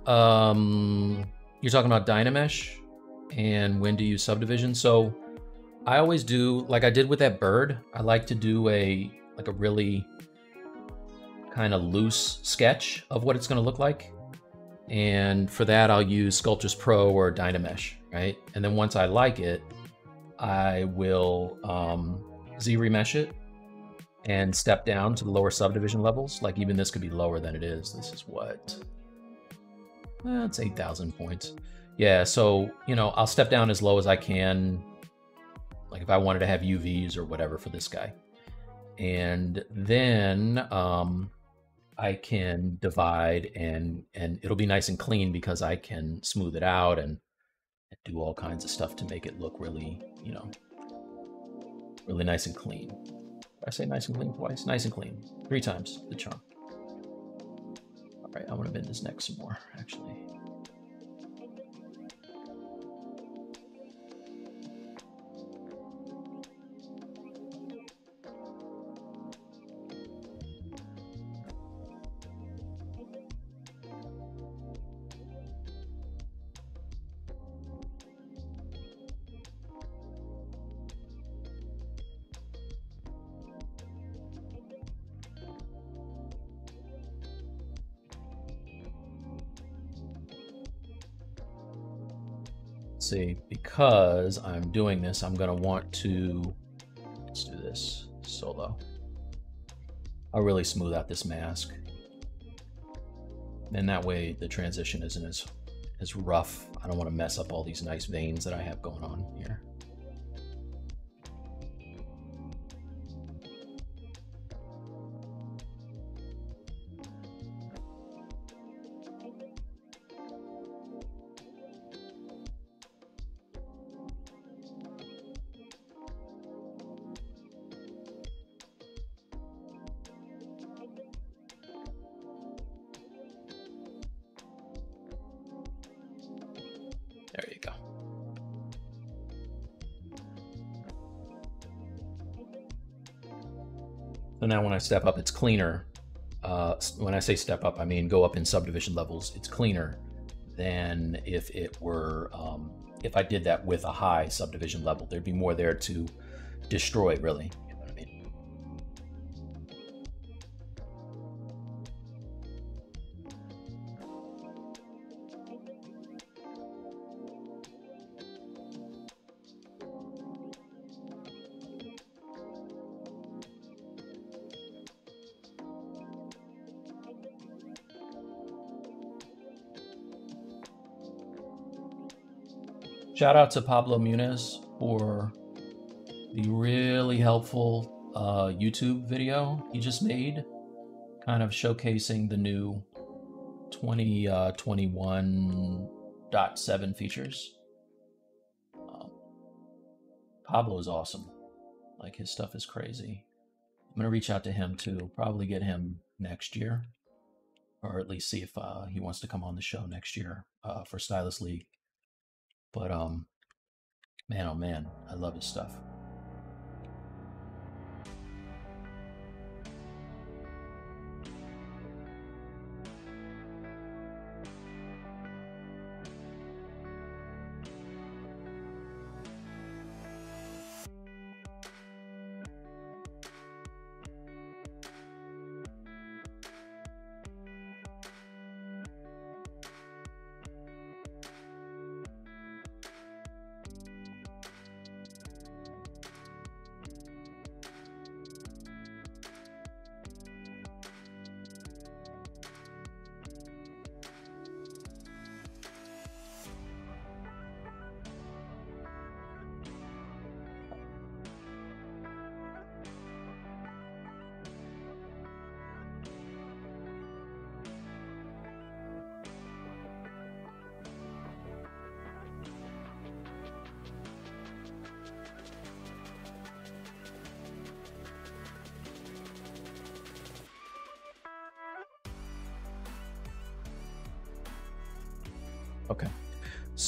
Um, you're talking about Dynamesh, and when do you subdivision? So I always do like I did with that bird. I like to do a like a really kind of loose sketch of what it's going to look like. And for that, I'll use Sculptris Pro or Dynamesh, right? And then once I like it, I will um, Z-remesh it and step down to the lower subdivision levels. Like even this could be lower than it is. This is what? That's 8,000 points. Yeah, so, you know, I'll step down as low as I can. Like if I wanted to have UVs or whatever for this guy. And then um, I can divide and and it'll be nice and clean because I can smooth it out and do all kinds of stuff to make it look really, you know, really nice and clean. Did I say nice and clean twice? Nice and clean. Three times the charm. All right, I want to bend this neck some more, actually. Because I'm doing this, I'm to want to, let's do this solo. I'll really smooth out this mask. And that way the transition isn't as, as rough. I don't want to mess up all these nice veins that I have going on here. I step up, it's cleaner. Uh, when I say step up, I mean go up in subdivision levels. It's cleaner than if it were, um, if I did that with a high subdivision level. There'd be more there to destroy, really. Shout out to Pablo Munoz for the really helpful uh, YouTube video he just made, kind of showcasing the new 2021.7 uh, features. Um, Pablo is awesome. Like his stuff is crazy. I'm gonna reach out to him too. Probably get him next year, or at least see if uh, he wants to come on the show next year uh, for Stylus League. But um, Man, oh man, I love his stuff.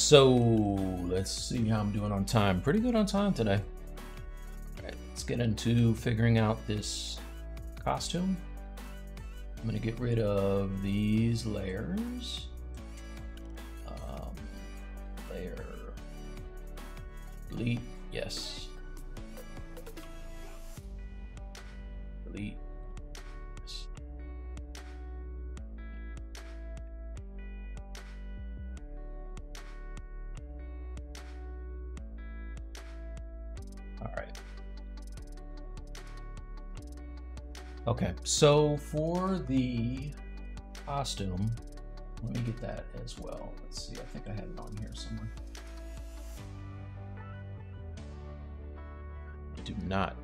So let's see how I'm doing on time. Pretty good on time today. All right, let's get into figuring out this costume. I'm gonna get rid of these layers. So for the costume, let me get that as well. Let's see, I think I had it on here somewhere. I do not.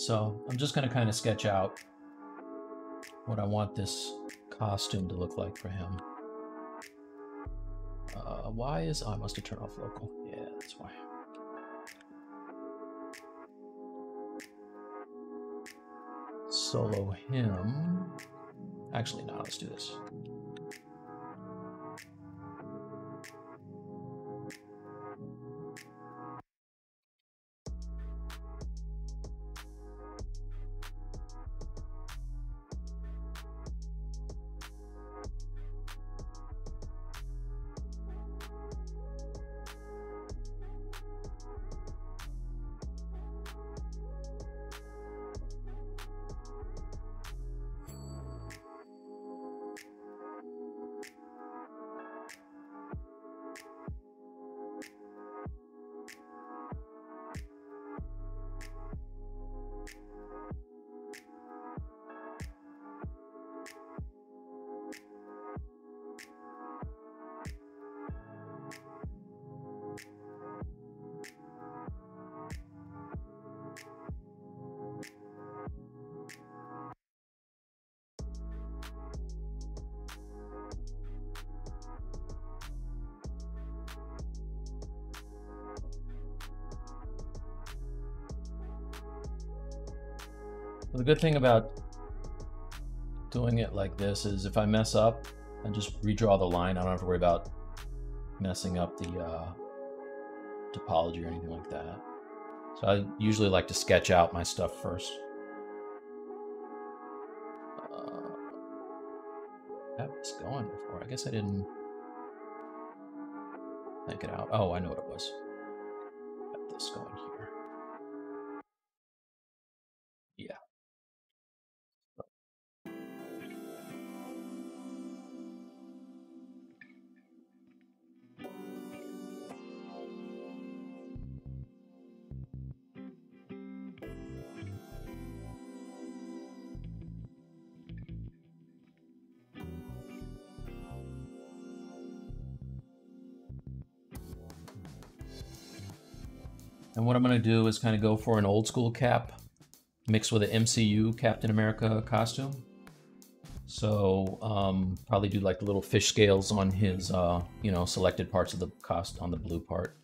So I'm just going to kind of sketch out what I want this costume to look like for him. Uh, why is oh, I must have turned off local. Yeah, that's why. Solo him. Actually, no. Let's do this. good thing about doing it like this is if I mess up and just redraw the line, I don't have to worry about messing up the uh, topology or anything like that. So I usually like to sketch out my stuff first. Uh, that was going before. I guess I didn't think it out. Oh, I know what it was. Got this going here. I'm going to do is kind of go for an old school cap mixed with an MCU Captain America costume. So um, probably do like the little fish scales on his, uh, you know, selected parts of the cost on the blue part.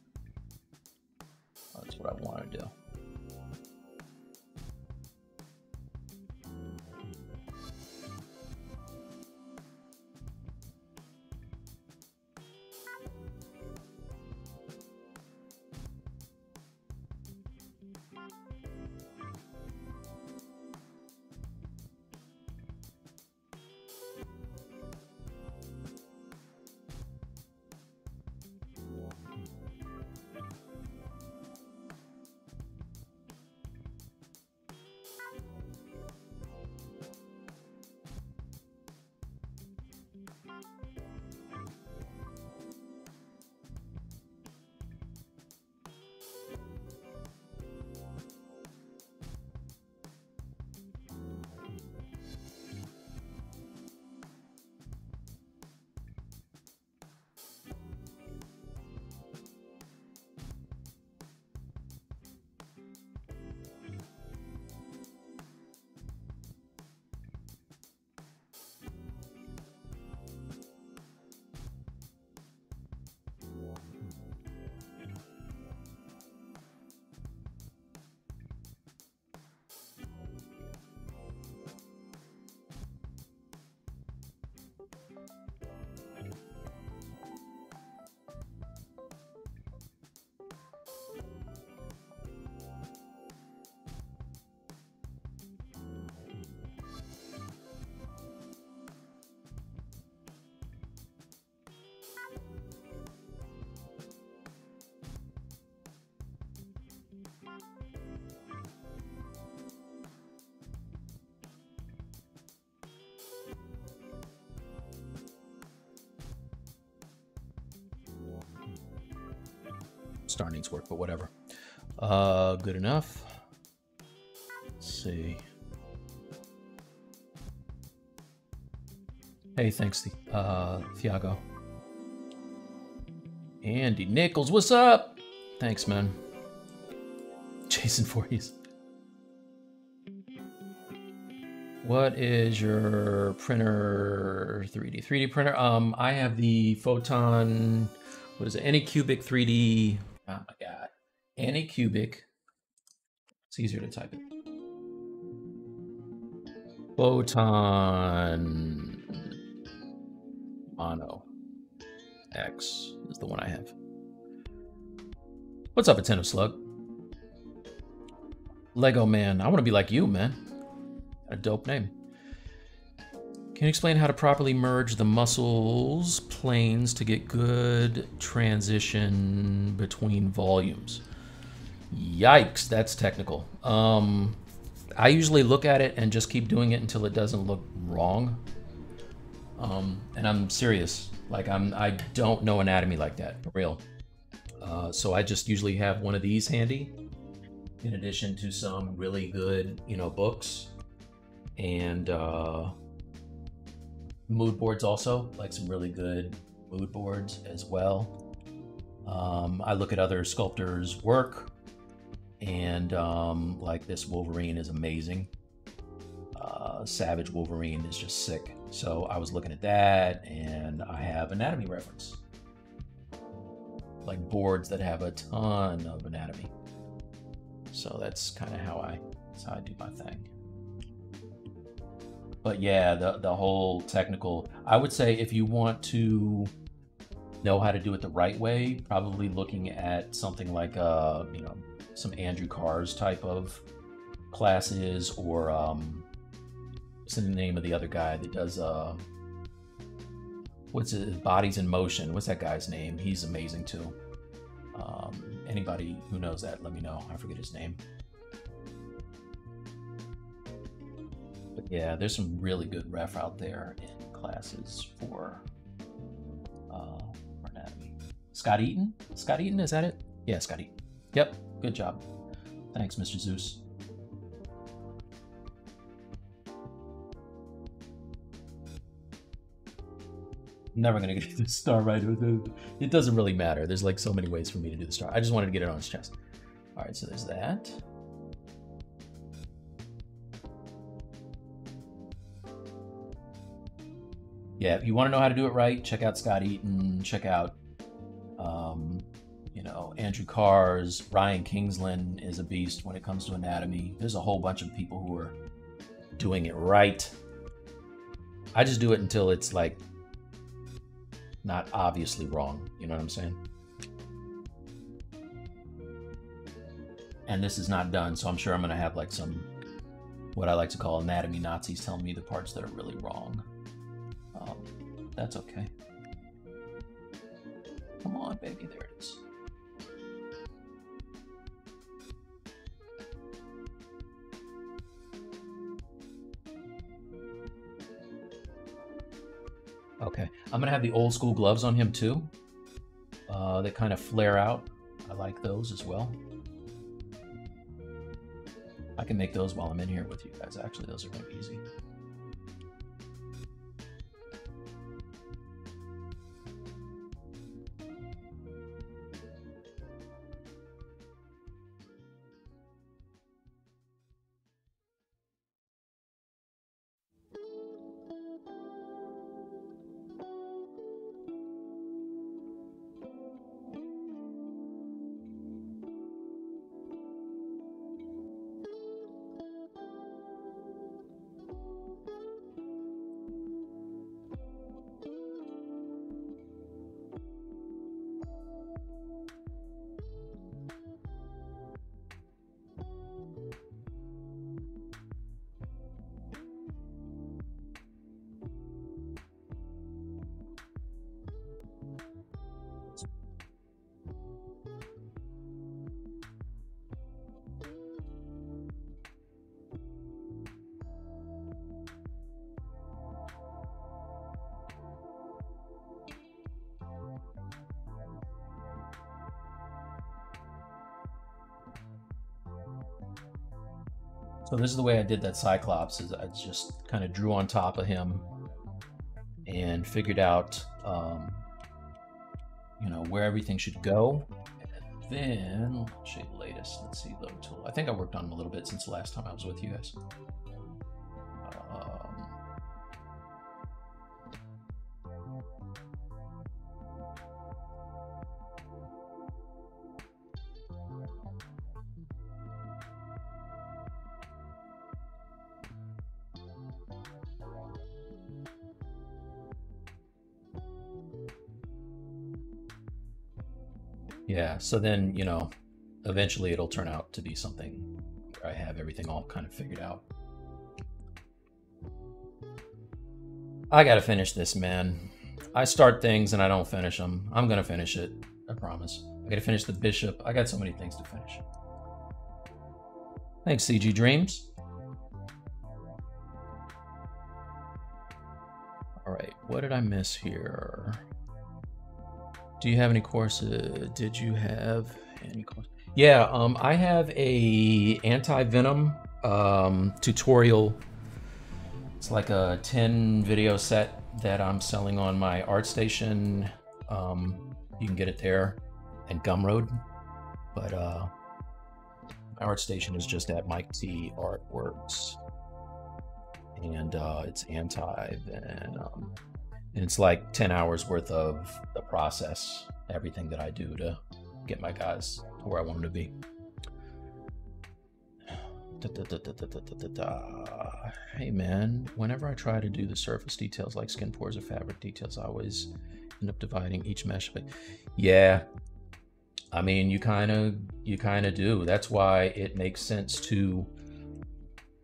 Star needs work, but whatever. Uh, good enough. Let's see. Hey, thanks, uh, Thiago. Andy Nichols, what's up? Thanks, man. Jason [LAUGHS] Voorhees. What is your printer 3D? 3D printer? Um, I have the Photon, what is it? Anycubic 3D Oh my god. Anycubic. It's easier to type it. Photon Mono X is the one I have. What's up, Attentive Slug? Lego Man. I want to be like you, man. A dope name. Can you explain how to properly merge the muscles planes to get good transition between volumes? Yikes, that's technical. Um, I usually look at it and just keep doing it until it doesn't look wrong. Um, and I'm serious. Like I'm, I don't know anatomy like that, for real. Uh, so I just usually have one of these handy, in addition to some really good, you know, books. And uh, mood boards also, like some really good mood boards as well. Um, I look at other sculptors' work, and um, like this Wolverine is amazing. Uh, Savage Wolverine is just sick. So I was looking at that, and I have anatomy reference, like boards that have a ton of anatomy. So that's kind of how I how I do my thing but yeah, the the whole technical. I would say if you want to know how to do it the right way, probably looking at something like uh, you know, some Andrew Cawrse type of classes, or um, what's the name of the other guy that does uh, what's his bodies in motion? What's that guy's name? He's amazing too. Um, anybody who knows that, let me know. I forget his name. But yeah, there's some really good ref out there in classes for uh, for anatomy. Scott Eaton? Scott Eaton, is that it? Yeah, Scott Eaton. Yep, good job. Thanks, Mr. Zeus. never gonna [LAUGHS] get the star right. It doesn't really matter. There's like so many ways for me to do the star. I just wanted to get it on his chest. All right, so there's that. Yeah, if you want to know how to do it right, check out Scott Eaton. Check out, um, you know, Andrew Cawrse. Ryan Kingslien is a beast when it comes to anatomy. There's a whole bunch of people who are doing it right. I just do it until it's like not obviously wrong. You know what I'm saying? And this is not done, so I'm sure I'm going to have like some, what I like to call anatomy Nazis telling me the parts that are really wrong. Um, that's okay. Come on, baby, there it is. Okay, I'm gonna have the old school gloves on him too. Uh, they kind of flare out. I like those as well. I can make those while I'm in here with you guys. Actually, those are gonna be easy. So this is the way I did that Cyclops is I just kind of drew on top of him and figured out, um, you know, where everything should go. And then, the latest. Let's see, load tool. I think I worked on them a little bit since the last time I was with you guys. Yeah. So then, you know, eventually it'll turn out to be something where I have everything all kind of figured out. I gotta finish this, man. I start things and I don't finish them. I'm gonna finish it. I promise. I gotta finish the bishop. I got so many things to finish. Thanks, CG Dreams. All right, what did I miss here? Do you have any courses? Did you have any courses? Yeah, um, I have a anti-venom um, tutorial. It's like a 10 video set that I'm selling on my ArtStation. Um, you can get it there and Gumroad. But uh, my ArtStation is just at Mike T Artworks. And uh, it's anti-venom and it's like 10 hours worth of the process everything that i do to get my guys to where i want them to be. Hey man whenever i try to do the surface details like skin pores or fabric details i always end up dividing each mesh but yeah i mean you kind of you kind of do. That's why it makes sense to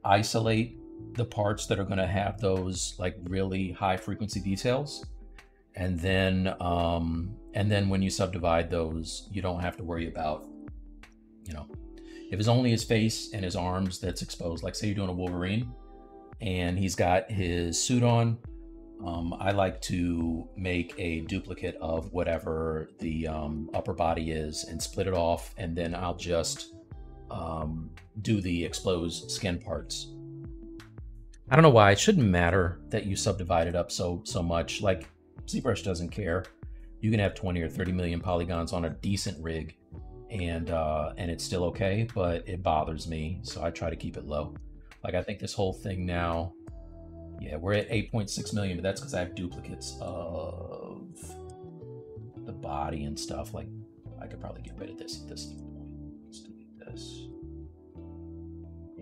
isolate the parts that are going to have those like really high frequency details and then um, and then when you subdivide those, you don't have to worry about, you know, if it's only his face and his arms that's exposed. Like say you're doing a Wolverine, and he's got his suit on. Um, I like to make a duplicate of whatever the um, upper body is and split it off, and then I'll just um, do the exposed skin parts. I don't know why it shouldn't matter that you subdivide it up so so much. Like ZBrush doesn't care. You can have 20 or 30 million polygons on a decent rig, and uh, and it's still okay. But it bothers me, so I try to keep it low. Like I think this whole thing now, yeah, we're at 8.6 million, but that's because I have duplicates of the body and stuff. Like I could probably get rid of this at this point. Let's delete this.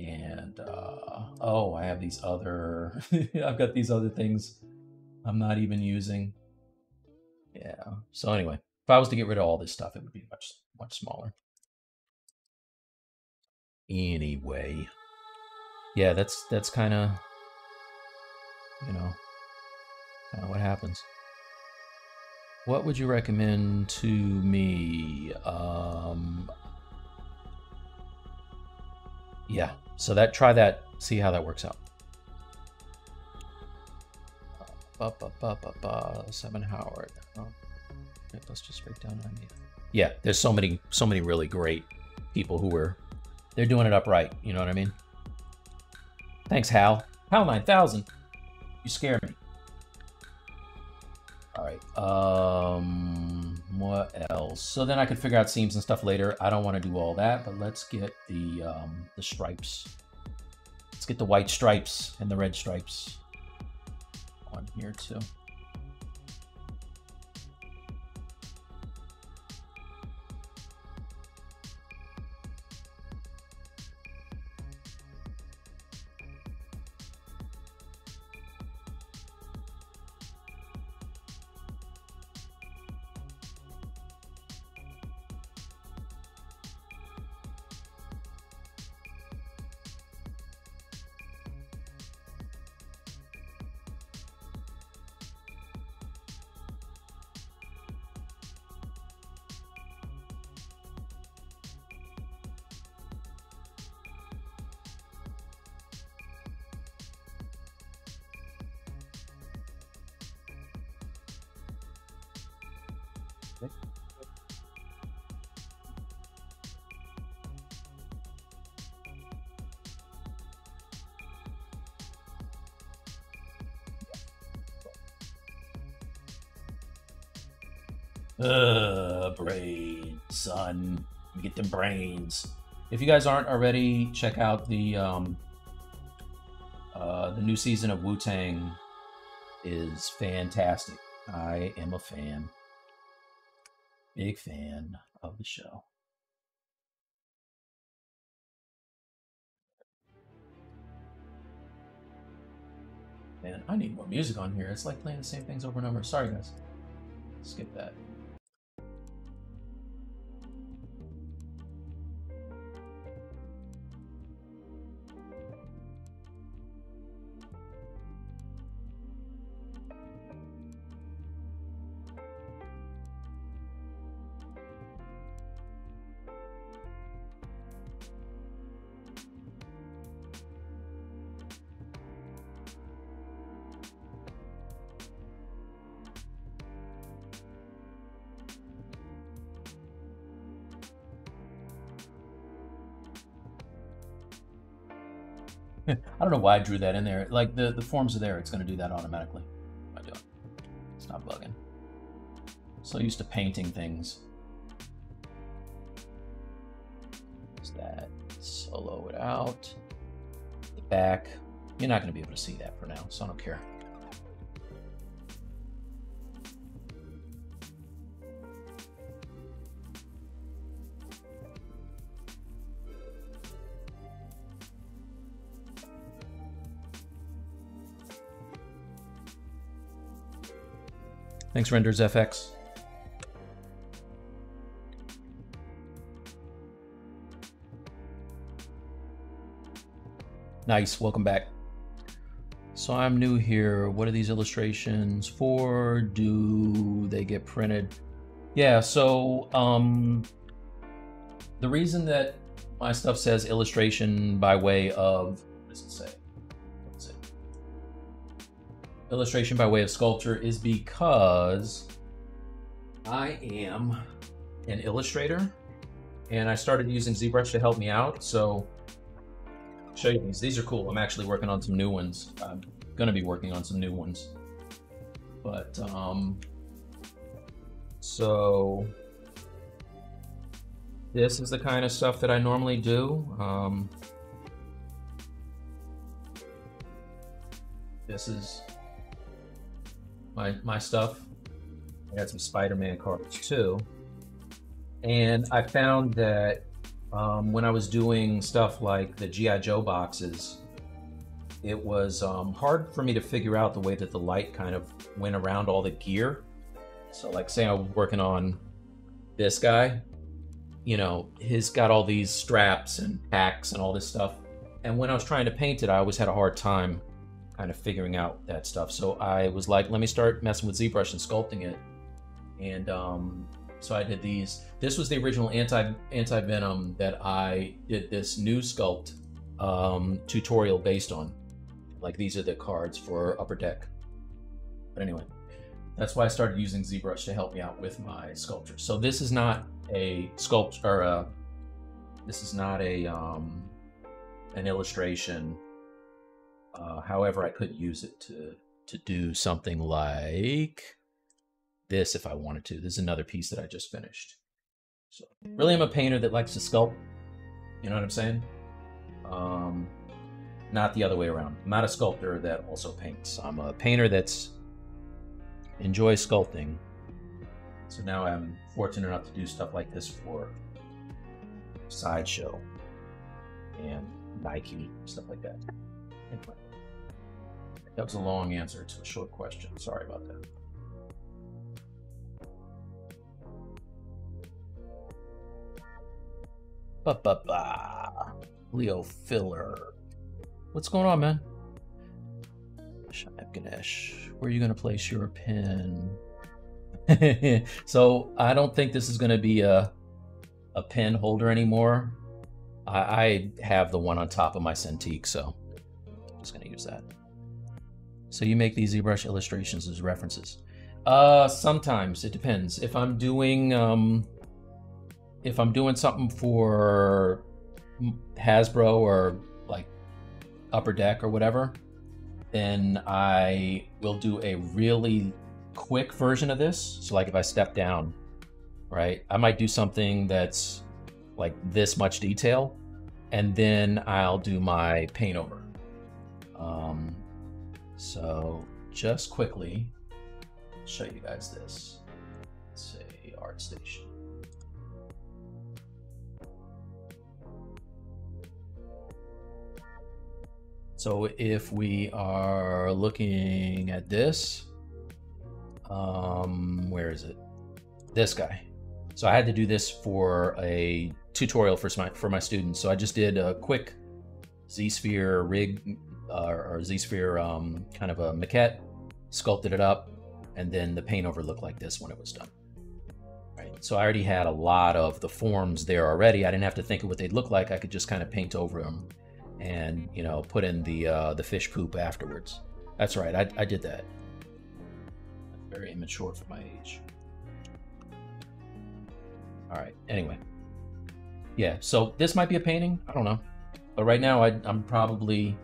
And uh, oh, I have these other. [LAUGHS] I've got these other things I'm not even using. Yeah. So anyway, if I was to get rid of all this stuff, it would be much much smaller. Anyway, yeah, that's that's kind of you know kind of what happens. What would you recommend to me? Um, yeah, so that try that, see how that works out. Seven Howard. Oh, let's just break down on Yeah, there's so many, so many really great people who were, they're doing it upright. You know what I mean? Thanks, Hal. Hal 9000. You scare me. All right. Um, what else? So then I could figure out seams and stuff later. I don't want to do all that, but let's get the um, the stripes. Let's get the white stripes and the red stripes on here too. Brains. If you guys aren't already, check out the um, uh, the new season of Wu Tang is fantastic. I am a fan. Big fan of the show. Man, I need more music on here. It's like playing the same things over and over. Sorry, guys. Skip that. Don't know why I drew that in there. Like the, the forms are there, it's going to do that automatically. I do it. It's not bugging. So used to painting things. Is that solo it out? The back. You're not going to be able to see that for now, so I don't care. Thanks, Renders FX. Nice, welcome back. So I'm new here. What are these illustrations for? Do they get printed? Yeah, so um, the reason that my stuff says illustration by way of, Illustration by way of sculpture is because I am an illustrator and I started using ZBrush to help me out. So I'll show you these. These are cool. I'm actually working on some new ones. I'm gonna be working on some new ones. But um so this is the kind of stuff that I normally do. Um, this is my my stuff. I got some Spider-Man cards too. And I found that um, when I was doing stuff like the G.I. Joe boxes, it was um, hard for me to figure out the way that the light kind of went around all the gear. So, like, say I was working on this guy, you know, he's got all these straps and packs and all this stuff. And when I was trying to paint it, I always had a hard time kind of figuring out that stuff. So I was like, let me start messing with ZBrush and sculpting it. And um, so I did these. This was the original anti anti venom that I did this new sculpt um, tutorial based on. Like these are the cards for Upper Deck. But anyway, that's why I started using ZBrush to help me out with my sculpture. So this is not a sculpt or a, this is not a um, an illustration. Uh, however, I could use it to to do something like this if I wanted to. This is another piece that I just finished. So really, I'm a painter that likes to sculpt. You know what I'm saying? Um, not the other way around. I'm not a sculptor that also paints. I'm a painter that's enjoys sculpting. So now I'm fortunate enough to do stuff like this for Sideshow and Nike, stuff like that. Anyway, that was a long answer to a short question. Sorry about that. Ba ba ba. Leo Filler. What's going on, man? Shaib Ganesh, where are you going to place your pin? [LAUGHS] so I don't think this is going to be a a pin holder anymore. I, I have the one on top of my Cintiq, so I'm just going to use that. So you make these ZBrush illustrations as references. Uh, sometimes it depends. If I'm doing um, if I'm doing something for Hasbro or like Upper Deck or whatever, then I will do a really quick version of this. So like if I step down, right, I might do something that's like this much detail, and then I'll do my paint over. Um, so just quickly show you guys this. Let's say ArtStation. So if we are looking at this, um, where is it? This guy. So I had to do this for a tutorial for my for my students. So I just did a quick Z-sphere rig uh, or Z-sphere um, kind of a maquette, sculpted it up, and then the paint over looked like this when it was done. Right. So I already had a lot of the forms there already. I didn't have to think of what they'd look like. I could just kind of paint over them and you know put in the uh, the fish poop afterwards. That's right, I, I did that. Very immature for my age. All right. Anyway, yeah. So this might be a painting. I don't know, but right now I, I'm probably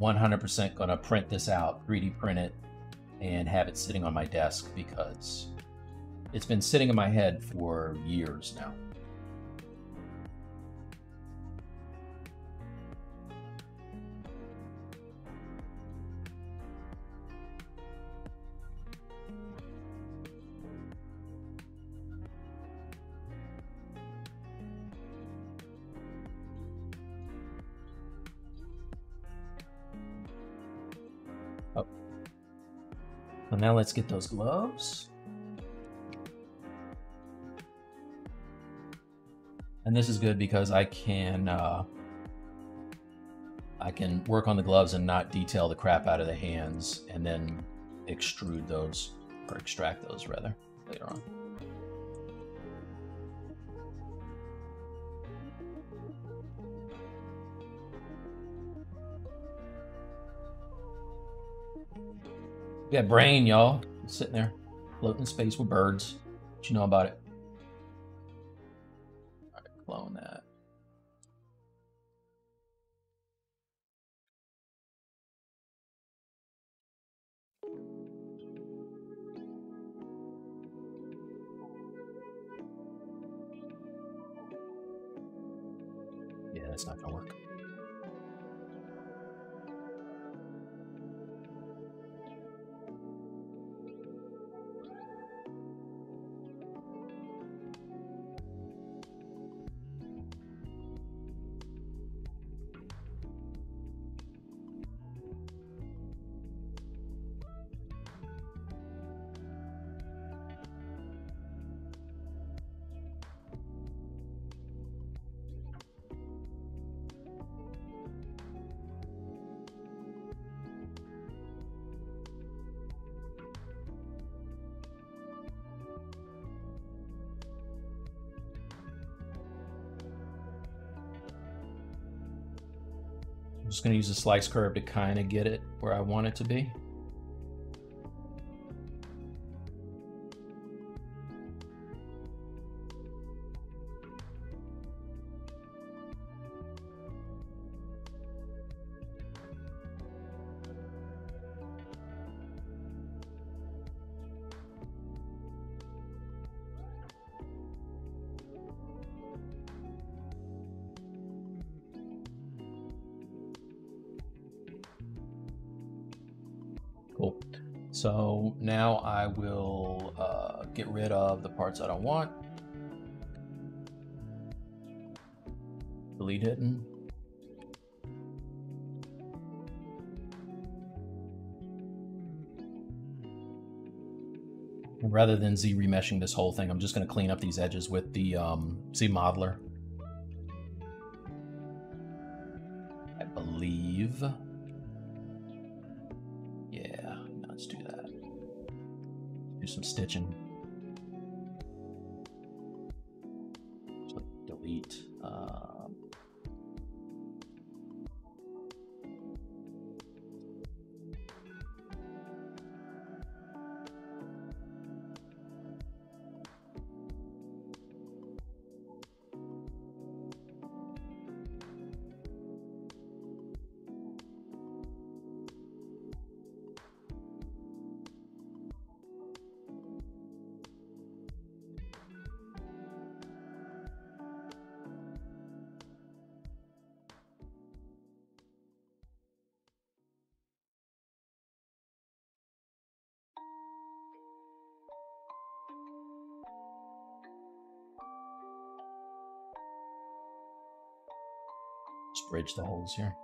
100% gonna print this out, 3D print it, and have it sitting on my desk because it's been sitting in my head for years now. Now let's get those gloves. And this is good because I can uh, I can work on the gloves and not detail the crap out of the hands and then extrude those, or extract those rather, later on. Got brain, y'all. Sitting there, floating in space with birds. What you know about it? Just going to use the slice curve to kind of get it where I want it to be. Parts I don't want. Delete hidden. Rather than Z remeshing this whole thing, I'm just going to clean up these edges with the um, Z modeler. I believe. Yeah, let's do that. Do some stitching. Holes here.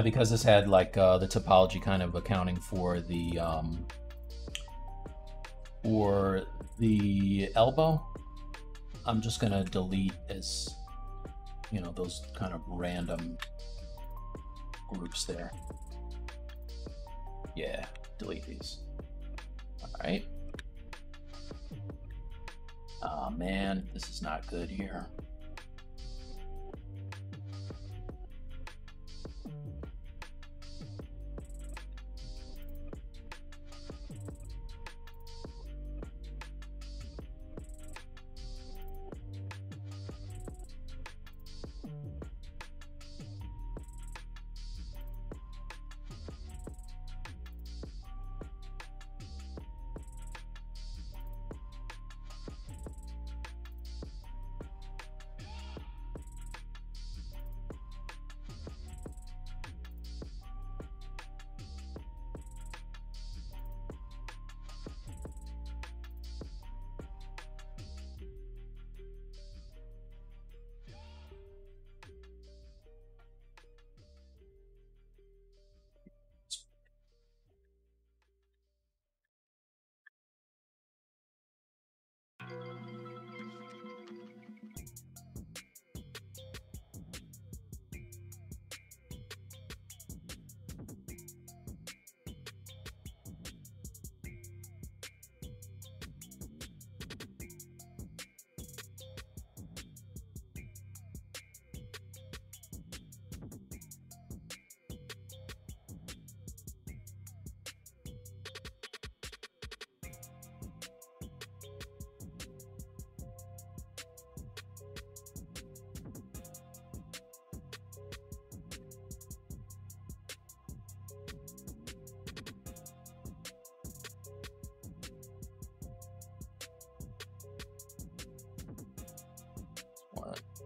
Now, because this had like uh, the topology kind of accounting for the um, for the elbow, I'm just gonna delete as you know those kind of random groups there. Yeah, delete these. All right. Oh man, this is not good here.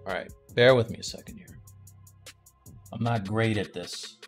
All right, bear with me a second here. I'm not great at this.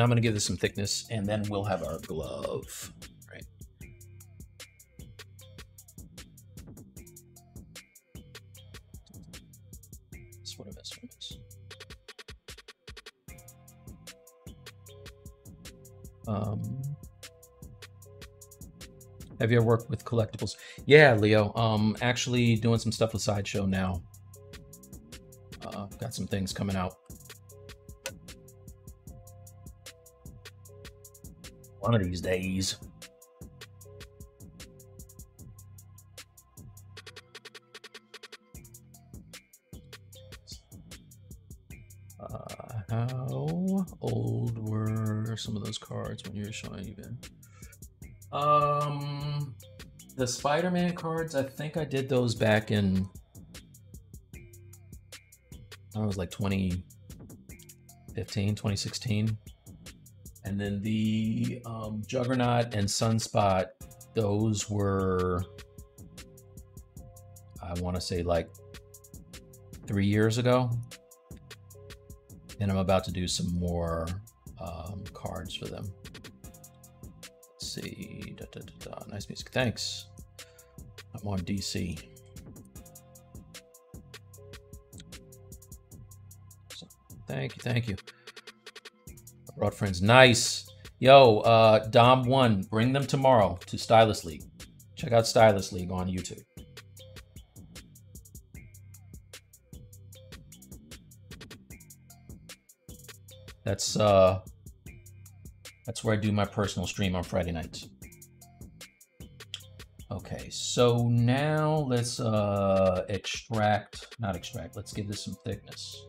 Now I'm going to give this some thickness and then we'll have our glove, right? Um, have you ever worked with collectibles? Yeah, Leo. Um, actually doing some stuff with Sideshow now. Uh, got some things coming out. One of these days. Uh, how old were some of those cards when you were showing even? Um, the Spider-Man cards. I think I did those back in. I was like 2015, 2016. And then the um, Juggernaut and Sunspot, those were, I want to say like three years ago. And I'm about to do some more um, cards for them. Let's see. Da, da, da, nice music. Thanks. I'm on DC. Thank you. Thank you. Friends. Nice. Yo, uh, Dom1, bring them tomorrow to Stylus League. Check out Stylus League on YouTube. That's uh that's where I do my personal stream on Friday nights. Okay, so now let's uh extract, not extract, let's give this some thickness.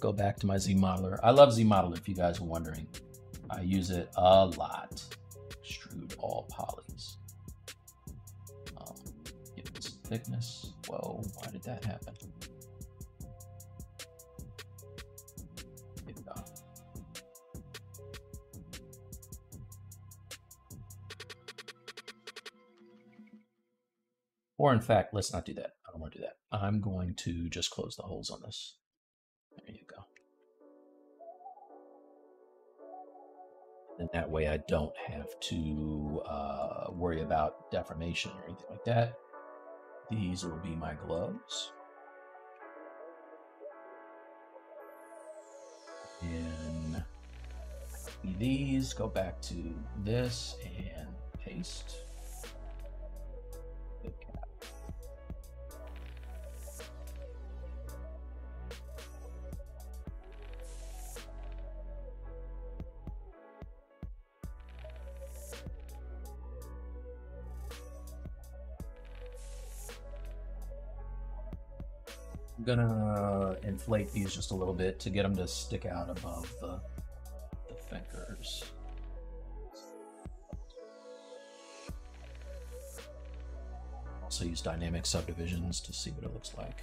Go back to my Z modeler. I love Z modeler if you guys are wondering. I use it a lot. Extrude all polys. Um, give it some thickness. Whoa, why did that happen? Or in fact, let's not do that. I don't want to do that. I'm going to just close the holes on this. There you go. And that way I don't have to uh, worry about deformation or anything like that. These will be my gloves. And these go back to this and paste. Gonna uh, inflate these just a little bit to get them to stick out above the, the fingers. Also use dynamic subdivisions to see what it looks like.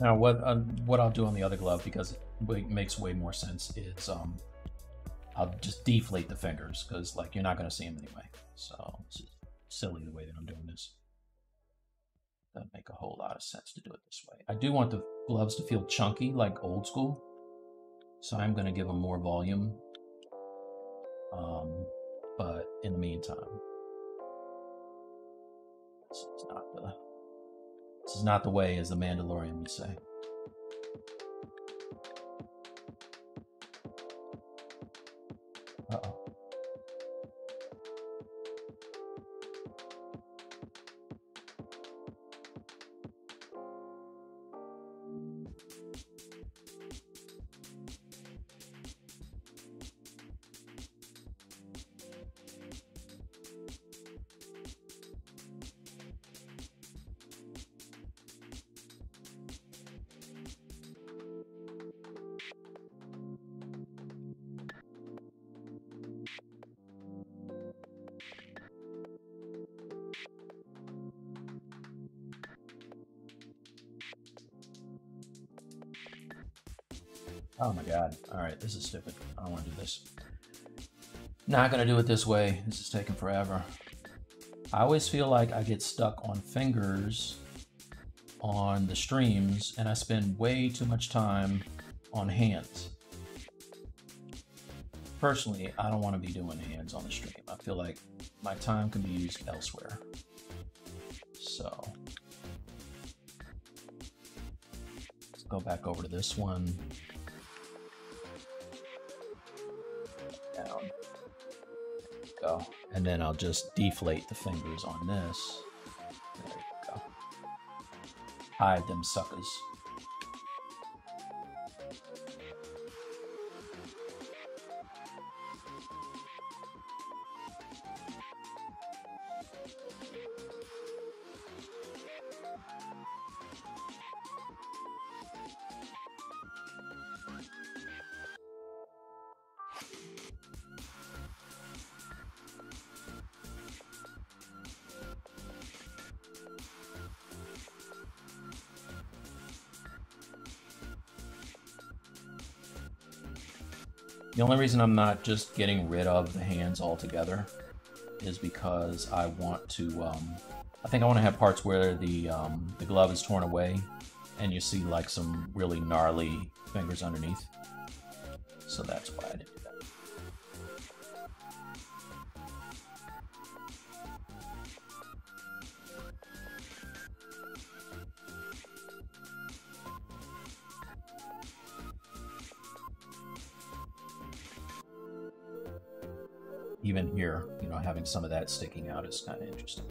Now, what uh, what I'll do on the other glove because it makes way more sense is um, I'll just deflate the fingers because like you're not going to see them anyway. So it's silly the way that I'm doing this. Doesn't make a whole lot of sense to do it this way. I do want the gloves to feel chunky like old school, so I'm going to give them more volume. Um, but in the meantime, is not the way, as the Mandalorian would say. Stupid. I don't want to do this. Not gonna do it this way. This is taking forever. I always feel like I get stuck on fingers on the streams and I spend way too much time on hands. Personally, I don't want to be doing hands on the stream. I feel like my time can be used elsewhere. So, let's go back over to this one. And then I'll just deflate the fingers on this. There you go. Hide them suckers. The only reason I'm not just getting rid of the hands altogether is because I want to, um, I think I want to have parts where the, um, the glove is torn away and you see like some really gnarly fingers underneath. So that's why I did some of that sticking out is kind of interesting.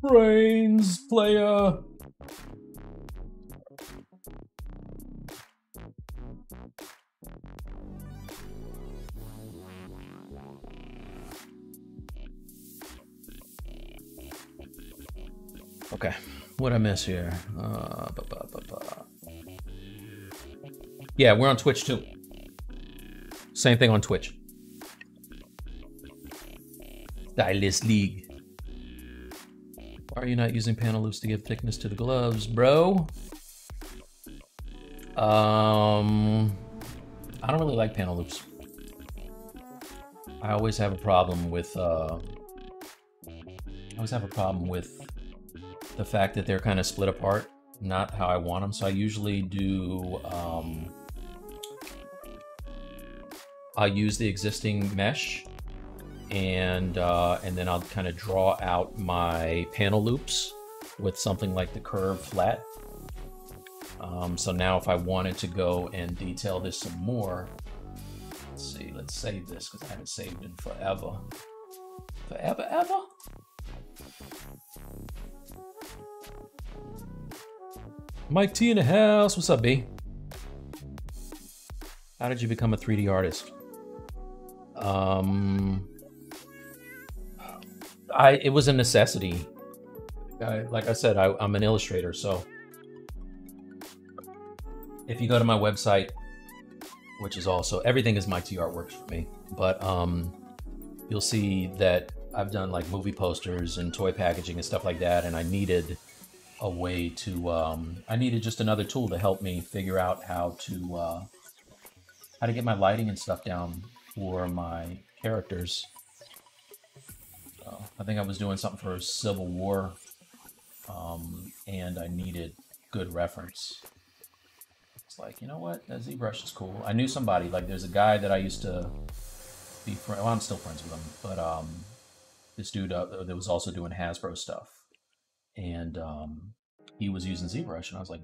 Brains, player. Okay, what I miss here? Uh, ba, ba, ba. Yeah, we're on Twitch too. Same thing on Twitch. Stylus League. Are you not using panel loops to give thickness to the gloves, bro? Um, I don't really like panel loops. I always have a problem with, uh, I always have a problem with the fact that they're kind of split apart, not how I want them. So I usually do, um, I'll use the existing mesh and uh, and then I'll kind of draw out my panel loops with something like the curve flat. Um, so now if I wanted to go and detail this some more, let's see, let's save this because I haven't saved in forever. Forever, ever? Mike T in the house. What's up, B? How did you become a 3D artist? Um, I it was a necessity. I, like I said, I, I'm an illustrator, so if you go to my website, which is also everything is Mike T Artworks for me, but um, you'll see that I've done like movie posters and toy packaging and stuff like that, and I needed a way to um, I needed just another tool to help me figure out how to uh, how to get my lighting and stuff down for my characters. So I think I was doing something for Civil War, um, and I needed good reference. It's like, you know what, that ZBrush is cool. I knew somebody, like there's a guy that I used to be friends, well, I'm still friends with him, but um, this dude uh, that was also doing Hasbro stuff. And um, he was using ZBrush, and I was like,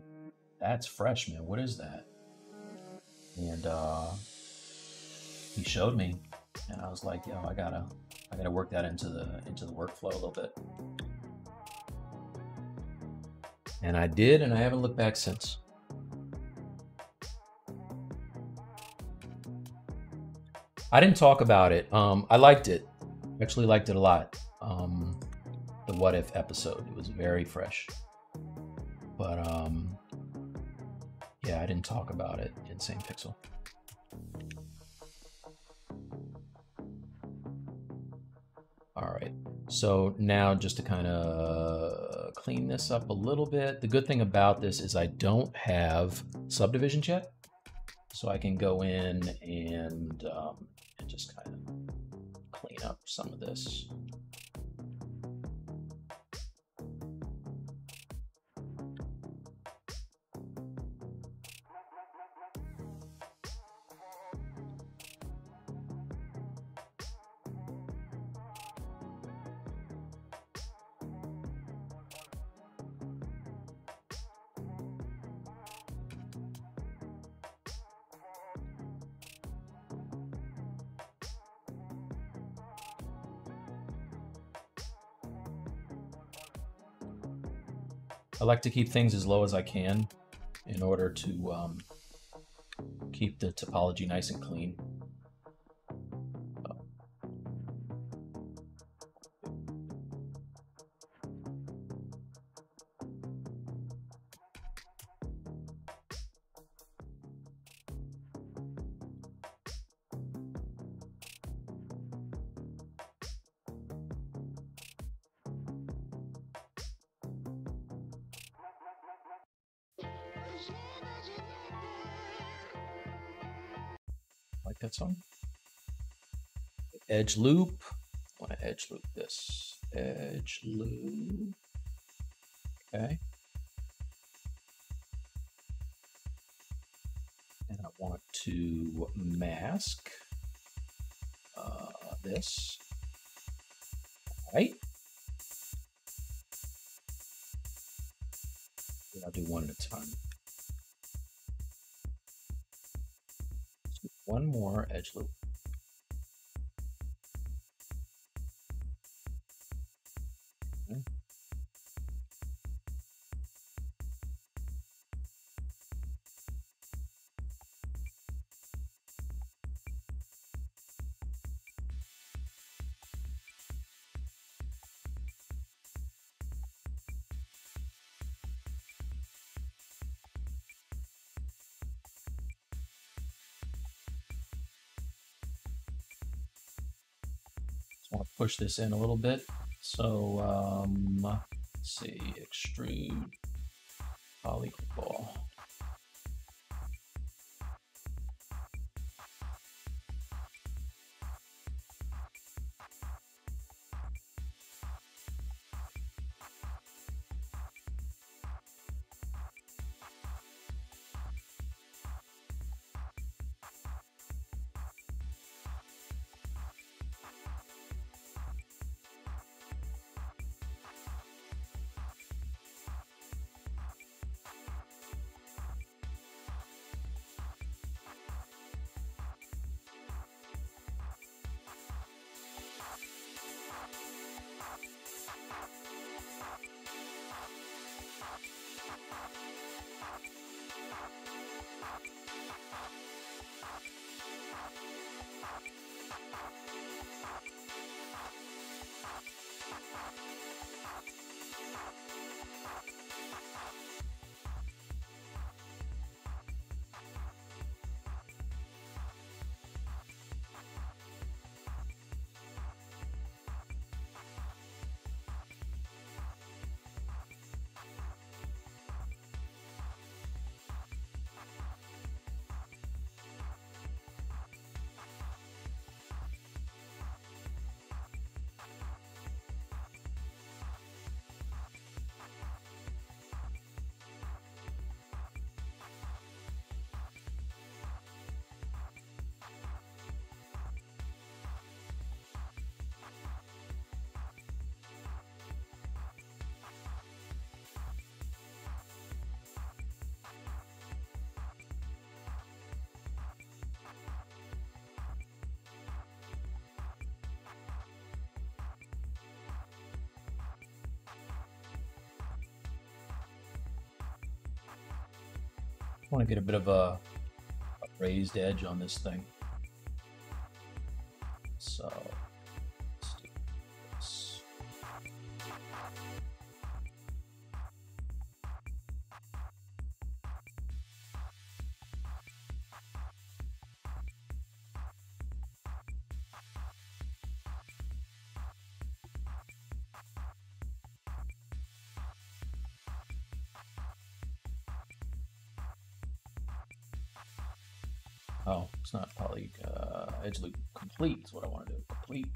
that's fresh, man. What is that? And uh, he showed me, and I was like, yo, I gotta, I gotta work that into the into the workflow a little bit. And I did, and I haven't looked back since. I didn't talk about it. Um, I liked it. Actually, liked it a lot. Um, the what if episode. It was very fresh. But um, yeah, I didn't talk about it in Same Pixel. All right. So now just to kind of clean this up a little bit. The good thing about this is I don't have subdivision yet. So I can go in and, um, and just kind of clean up some of this. Like to keep things as low as I can in order to um, keep the topology nice and clean. Edge loop. I want to edge loop this. Edge loop. Okay. And I want to mask uh, this. Push this in a little bit. So, um, Let's see, extrude want to get a bit of a, a raised edge on this thing. Edge loop complete is what I want to do. Complete,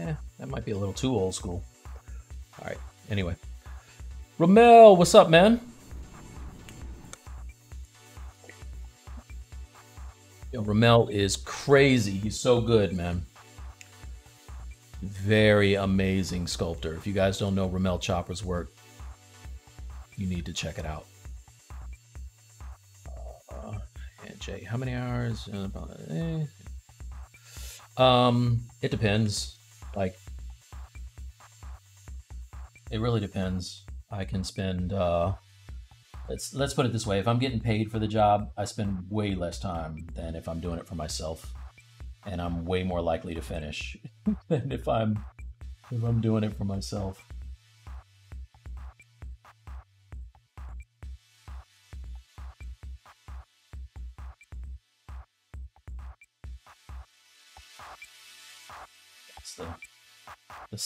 Eh, that might be a little too old school. All right. Anyway, Ramel, what's up, man? Yo, Ramel is crazy. He's so good, man. Very amazing sculptor. If you guys don't know Ramel Chopper's work, you need to check it out. Uh, and Jay, how many hours? Uh, eh. Um, it depends. Like, it really depends. I can spend. Uh, let's let's put it this way: if I'm getting paid for the job, I spend way less time than if I'm doing it for myself, and I'm way more likely to finish [LAUGHS] than if I'm if I'm doing it for myself.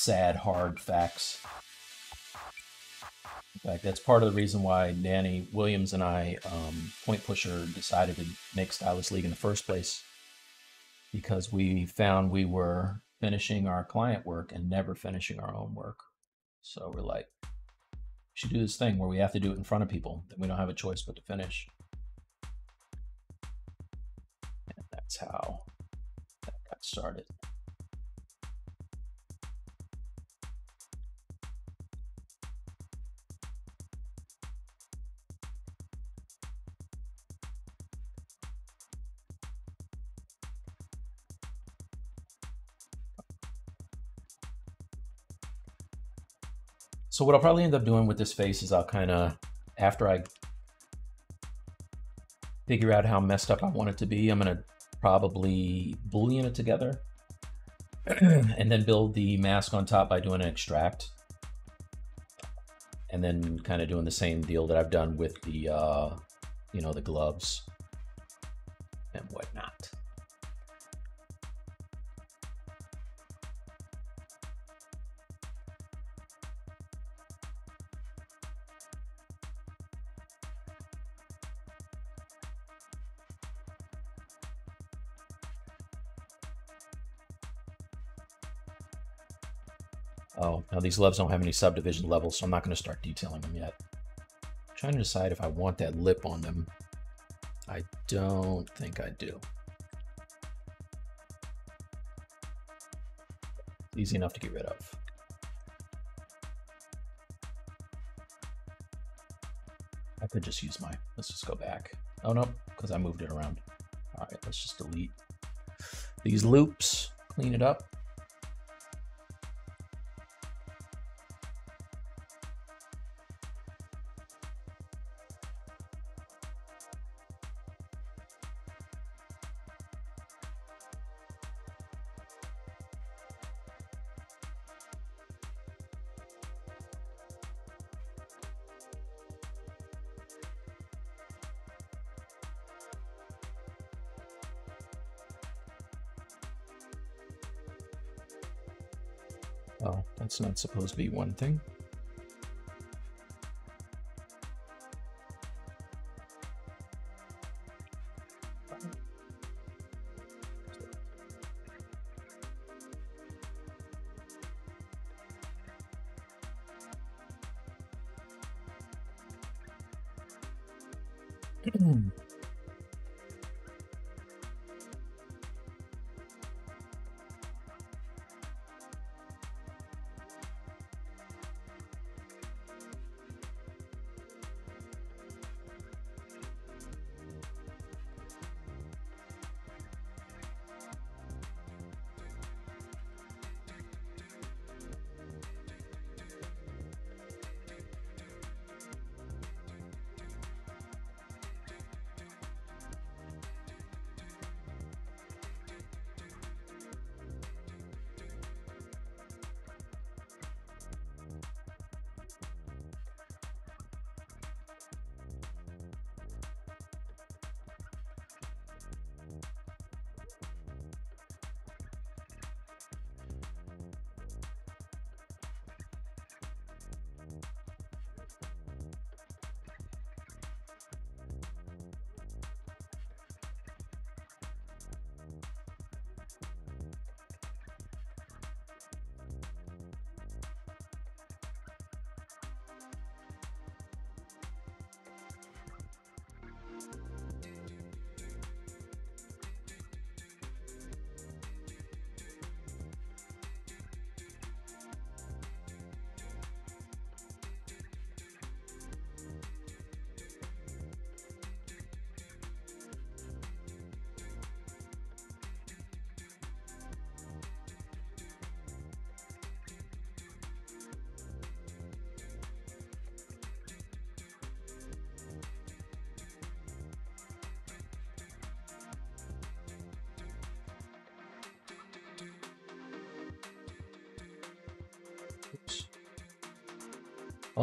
Sad hard facts. In fact, that's part of the reason why Danny Williams and I, um, Point Pusher, decided to make Stylus League in the first place. because we found we were finishing our client work and never finishing our own work. So we're like, we should do this thing where we have to do it in front of people, that we don't have a choice but to finish. And that's how that got started. So what I'll probably end up doing with this face is I'll kind of, after I figure out how messed up I want it to be, I'm going to probably boolean it together [CLEARS THROAT] and then build the mask on top by doing an extract. And then kind of doing the same deal that I've done with the, uh, you know, the gloves and whatnot. Oh, now these gloves don't have any subdivision levels, so I'm not going to start detailing them yet. I'm trying to decide if I want that lip on them. I don't think I do. Easy enough to get rid of. I could just use my, let's just go back. Oh no, because I moved it around. All right, let's just delete these loops, clean it up. Supposed to be one thing.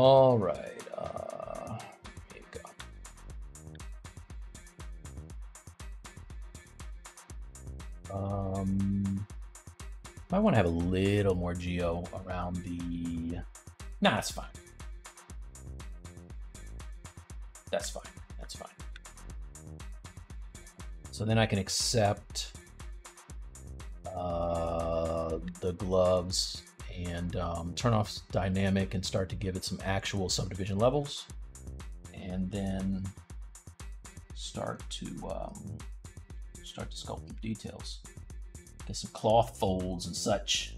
All right. Uh, here go. Um, I want to have a little more geo around the. Nah, that's fine. That's fine. That's fine. So then I can accept uh, the gloves and um, turn off dynamic and start to give it some actual subdivision levels. And then start to um, start to sculpt details. Get some cloth folds and such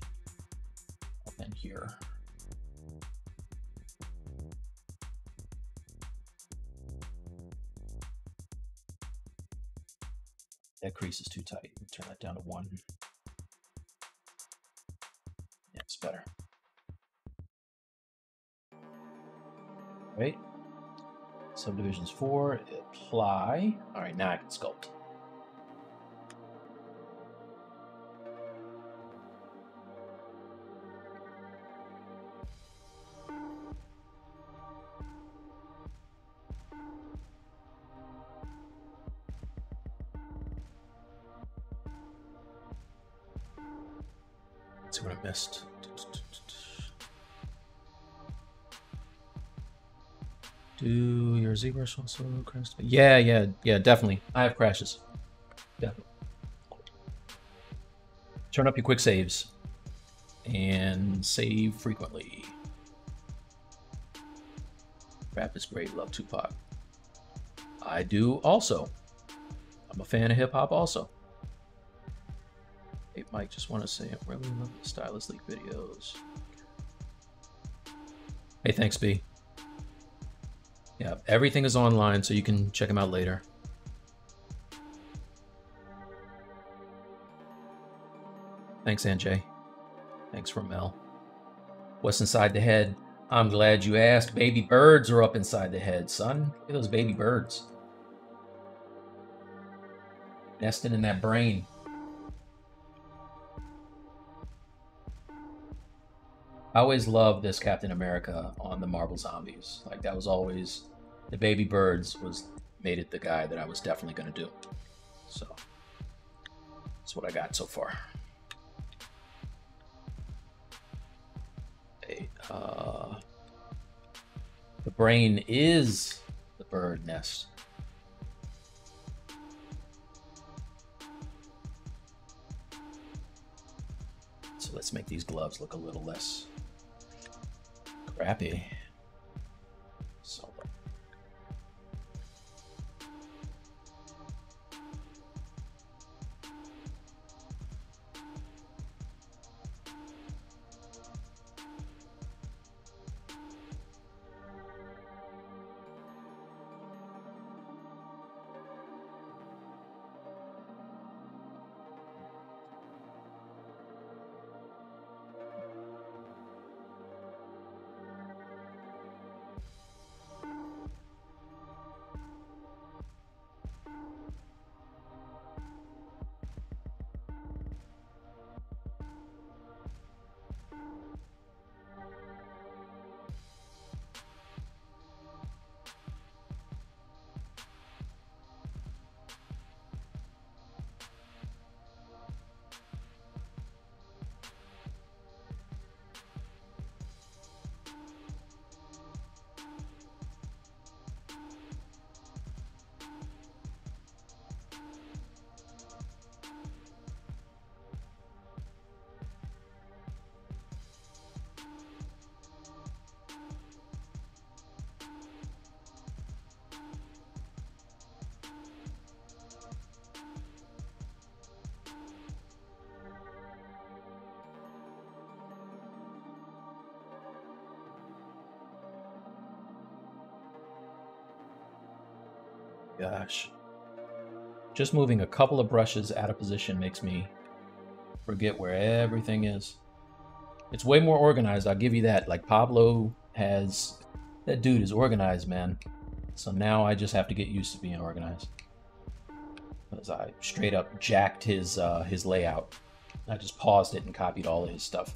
four, apply. All right, now I can sculpt. ZBrush also? Yeah, yeah, yeah, definitely. I have crashes. Definitely. Turn up your quick saves and save frequently. Rap is great. Love Tupac. I do also. I'm a fan of hip hop also. Hey, Mike, just want to say I really love the Stylus League videos. Hey, thanks, B. Everything is online, so you can check them out later. Thanks, NJ. Thanks for Mel. What's inside the head? I'm glad you asked. Baby birds are up inside the head, son. Look at those baby birds. Nesting in that brain. I always loved this Captain America on the Marvel Zombies. Like that was always the baby birds was made it the guy that I was definitely going to do. So that's what I got so far. Uh, the brain is the bird nest. So let's make these gloves look a little less crappy. Just moving a couple of brushes out of position makes me forget where everything is. It's way more organized, I'll give you that. Like Pablo has, that dude is organized, man. So now I just have to get used to being organized. Because I straight up jacked his uh, his layout. I just paused it and copied all of his stuff.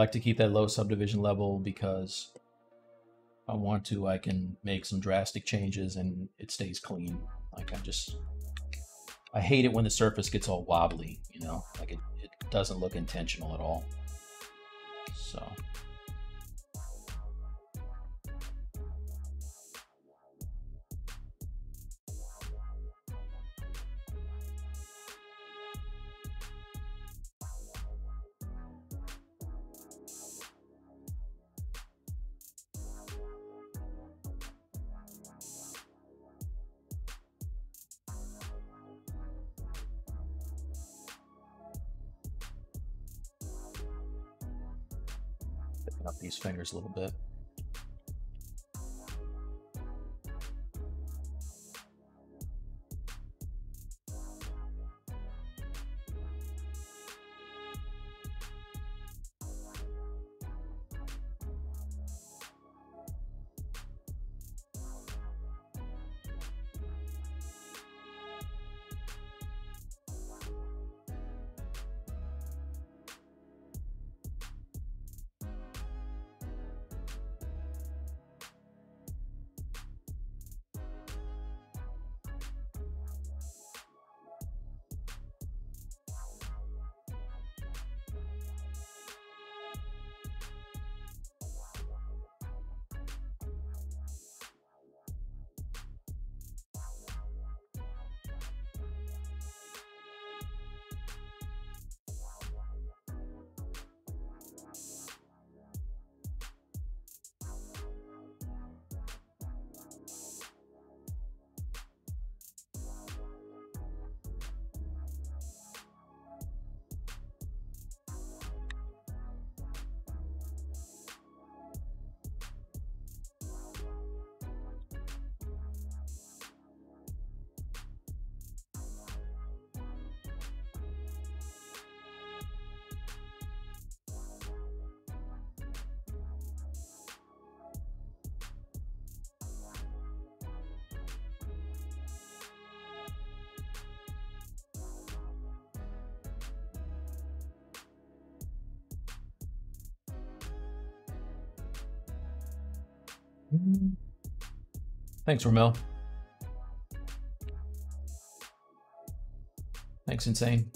Like to keep that low subdivision level because I want to, I can make some drastic changes and it stays clean. Like I just, I hate it when the surface gets all wobbly, you know, like it, it doesn't look intentional at all. So. Thanks, Ramel. Thanks, Insane.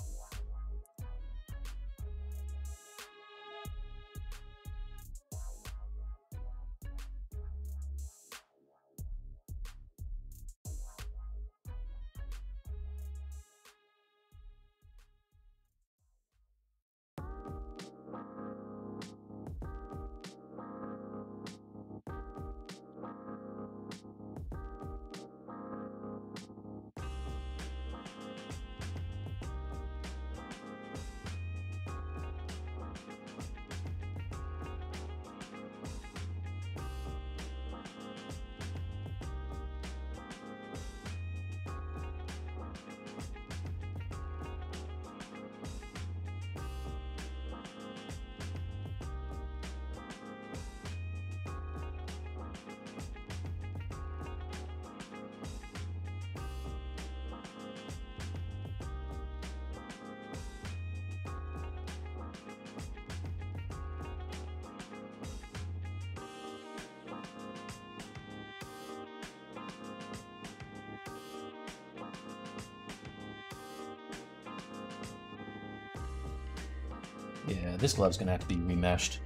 Glove's gonna have to be remeshed.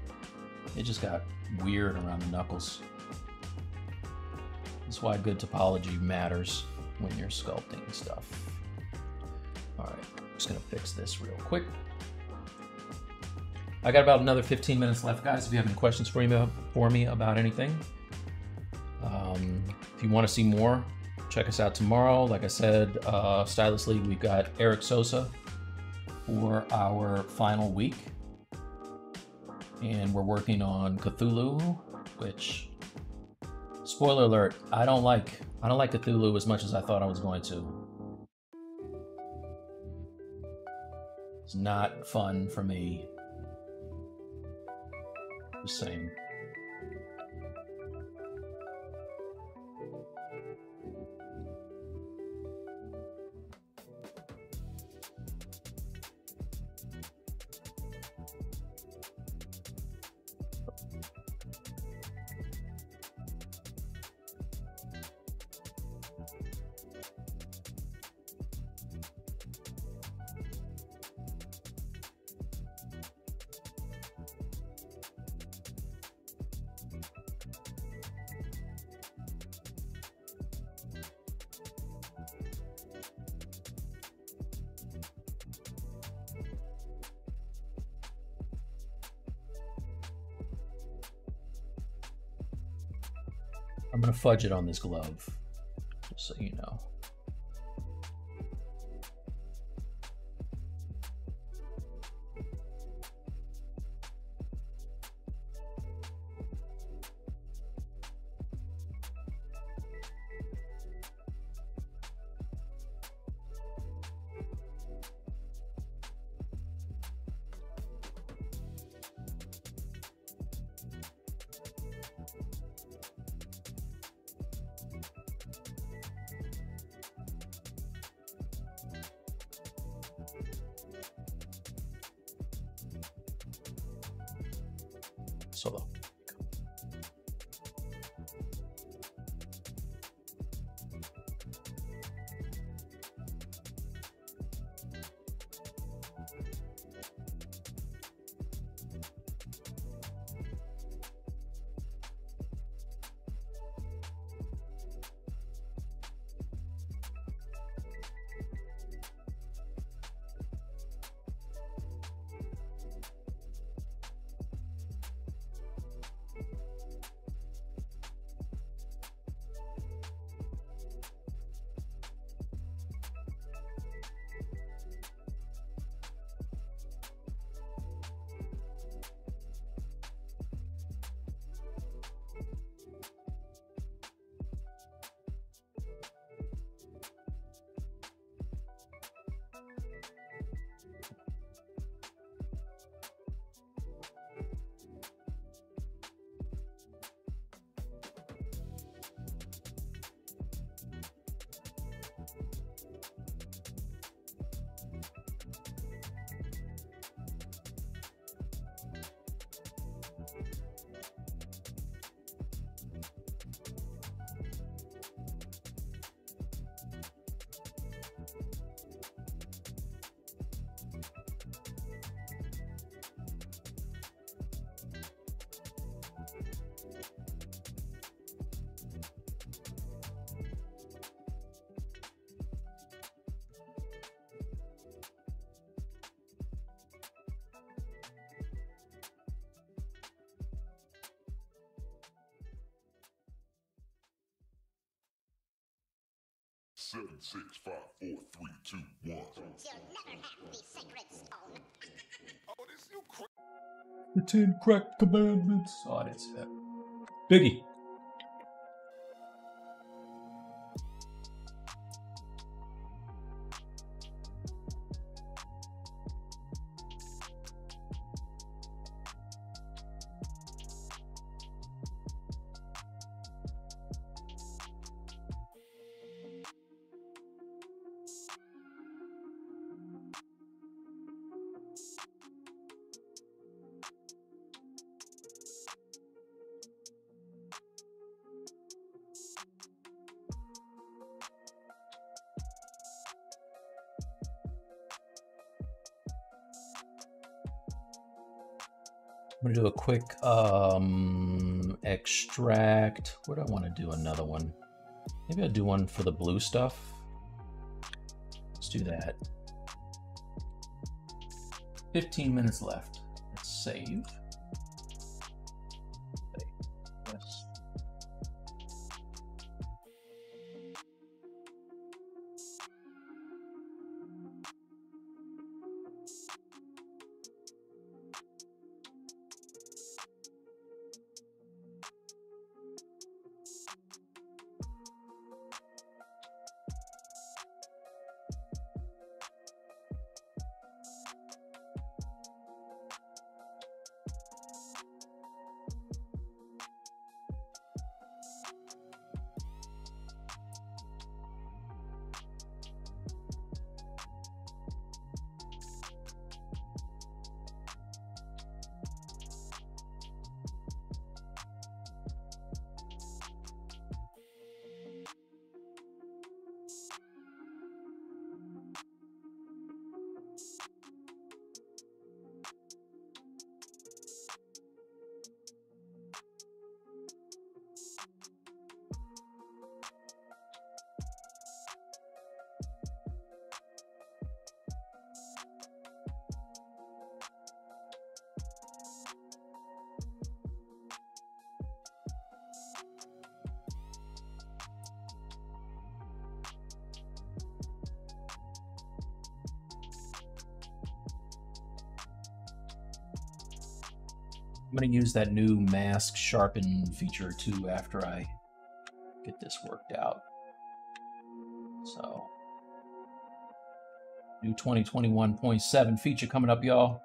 It just got weird around the knuckles. That's why good topology matters when you're sculpting stuff. All right, just gonna fix this real quick. I got about another 15 minutes left, guys. If you have any questions for me, for me about anything, um, if you want to see more, check us out tomorrow. Like I said, uh, we've got Eric Sosa for our final week. And we're working on Cthulhu, which spoiler alert, I don't like I don't like Cthulhu as much as I thought I was going to. It's not fun for me. Fudge it on this glove, Seven, six, five, four, three, two, one. You'll never have the sacred stone. Oh, this you crazy. The Ten Cracked Commandments. Oh, that's it. Biggie. I'm gonna quick um extract. Where do I want to do another one? Maybe I'll do one for the blue stuff. Let's do that. 15 minutes left. Let's save. Save. I'm gonna use that new mask sharpen feature too after I get this worked out. So, new 2021.7 feature coming up, y'all.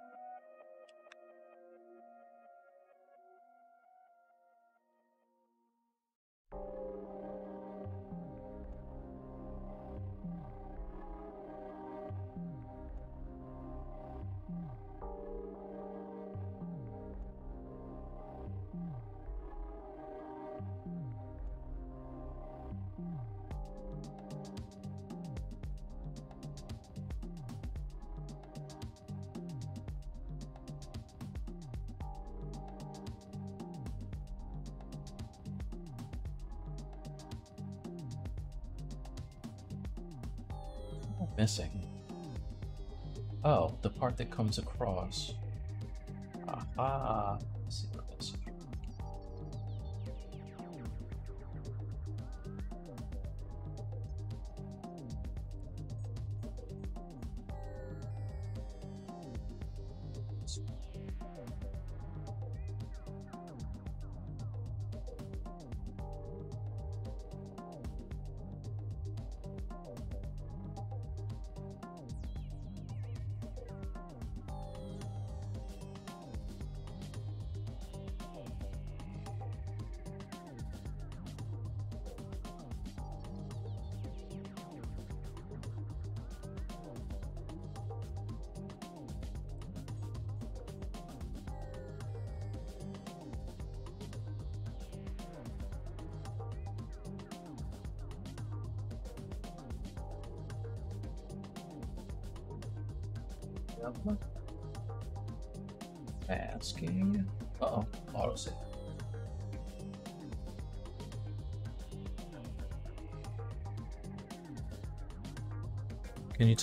Comes across.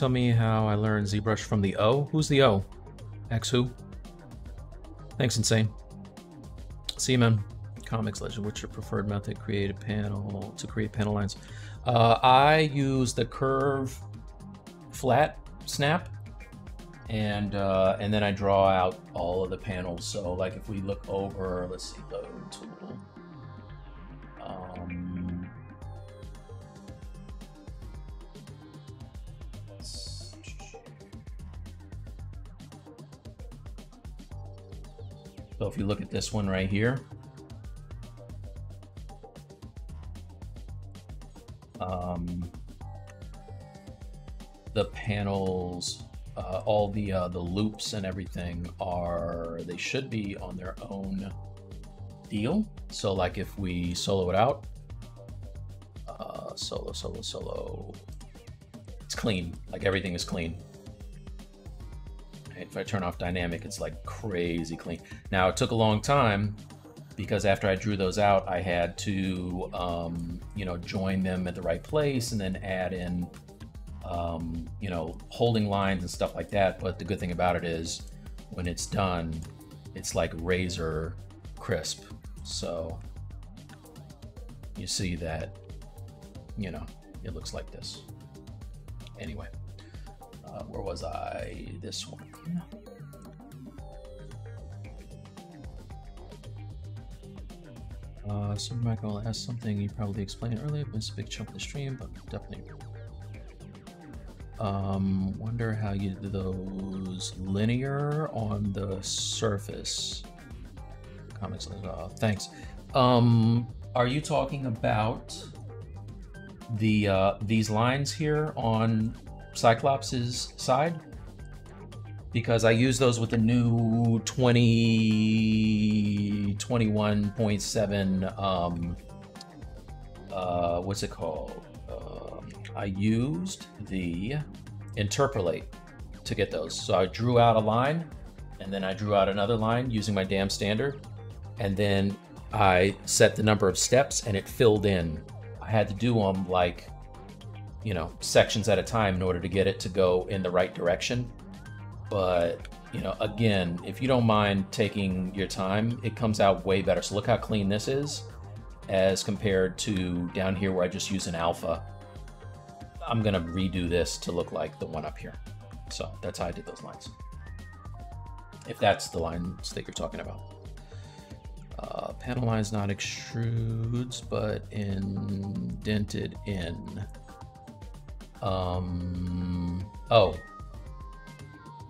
Tell me how I learned ZBrush from the O? Who's the O? X who? Thanks, Insane. See you, man. Comics Legend, what's your preferred method? Create a panel to create panel lines. Uh, I use the curve flat snap and uh, and then I draw out all of the panels. So like if we look over, let's see, load look at this one right here, um, the panels uh, all the uh, the loops and everything are they should be on their own deal. So like if we solo it out, uh, solo, solo, solo, it's clean. Like everything is clean. If I turn off dynamic, it's like crazy clean. Now it took a long time because after I drew those out, I had to, um, you know, join them at the right place and then add in um, you know, holding lines and stuff like that. But the good thing about it is when it's done, it's like razor crisp. So you see that, you know, it looks like this. Anyway, uh, where was I? This one. Uh, Super Michael asked something you probably explained earlier, missed a big chunk of the stream, but definitely um, wonder how you do those linear on the surface. Comics, uh, thanks. Um, are you talking about the uh, these lines here on Cyclops's side? Because I use those with the new 20, 21.7, um, uh, what's it called? I used the interpolate to get those. So I drew out a line and then I drew out another line using my Dam Standard. And then I set the number of steps and it filled in. I had to do them like, you know, sections at a time in order to get it to go in the right direction. But, you know, again, if you don't mind taking your time, it comes out way better. So look how clean this is as compared to down here where I just use an alpha I'm gonna redo this to look like the one up here. So that's how I did those lines. If that's the lines that you're talking about. Uh, panel lines not extrudes, but indented in. Um, oh,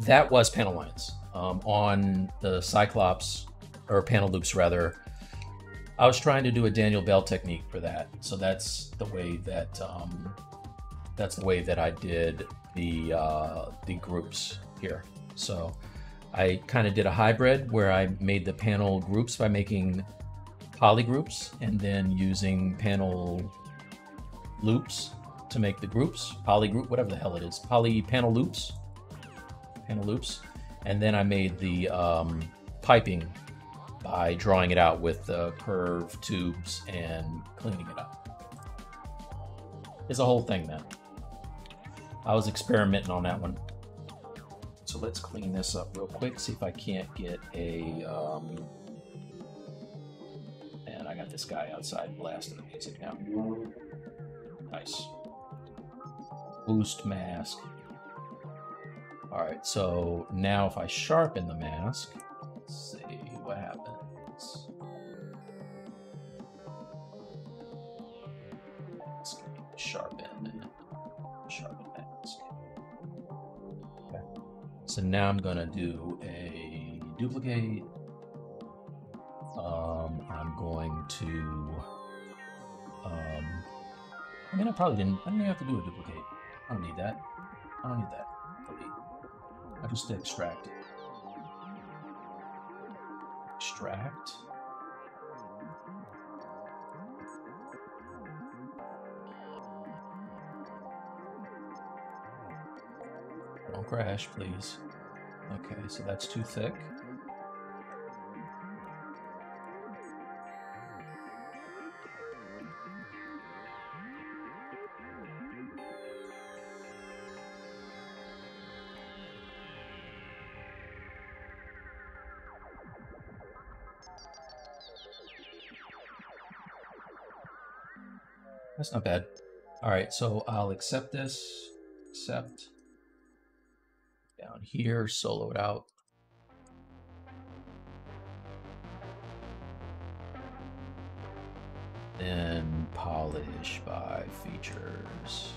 that was panel lines um, on the Cyclops or panel loops rather. I was trying to do a Daniel Bell technique for that, so that's the way that um, that's the way that I did the uh, the groups here. So I kind of did a hybrid where I made the panel groups by making poly groups and then using panel loops to make the groups, poly group, whatever the hell it is, poly panel loops, panel loops. And then I made the um, piping by drawing it out with uh, curved tubes and cleaning it up. It's a whole thing, man. I was experimenting on that one. So let's clean this up real quick, see if I can't get a, um, and I got this guy outside blasting the music now. Nice. Boost mask. Alright, so now if I sharpen the mask, let's see what happens. Sharpen, sharpen mask. Okay. So now I'm gonna do a duplicate. Um, I'm going to. Um, I mean, I probably didn't. I didn't even have to do a duplicate. I don't need that. I don't need that. I just extract it. Extract. Don't crash, please. Okay, so that's too thick. That's not bad. All right, so I'll accept this. Accept. Down here, solo it out. Then polish by features.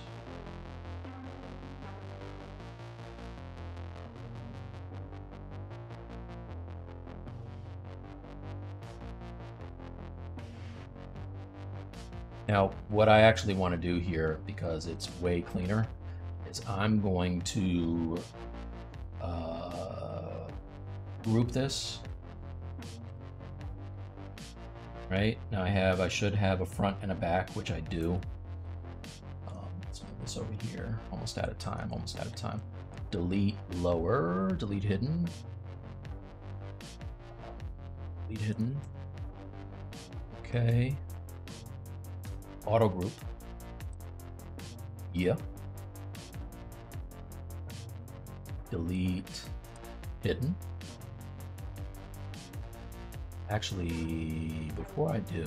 Now, what I actually want to do here, because it's way cleaner, is I'm going to uh, group this. Right now, I have I should have a front and a back, which I do. Um, let's move this over here. Almost out of time. Almost out of time. Delete lower. Delete hidden. Delete hidden. Okay auto group. Yeah. Delete hidden. Actually, before I do,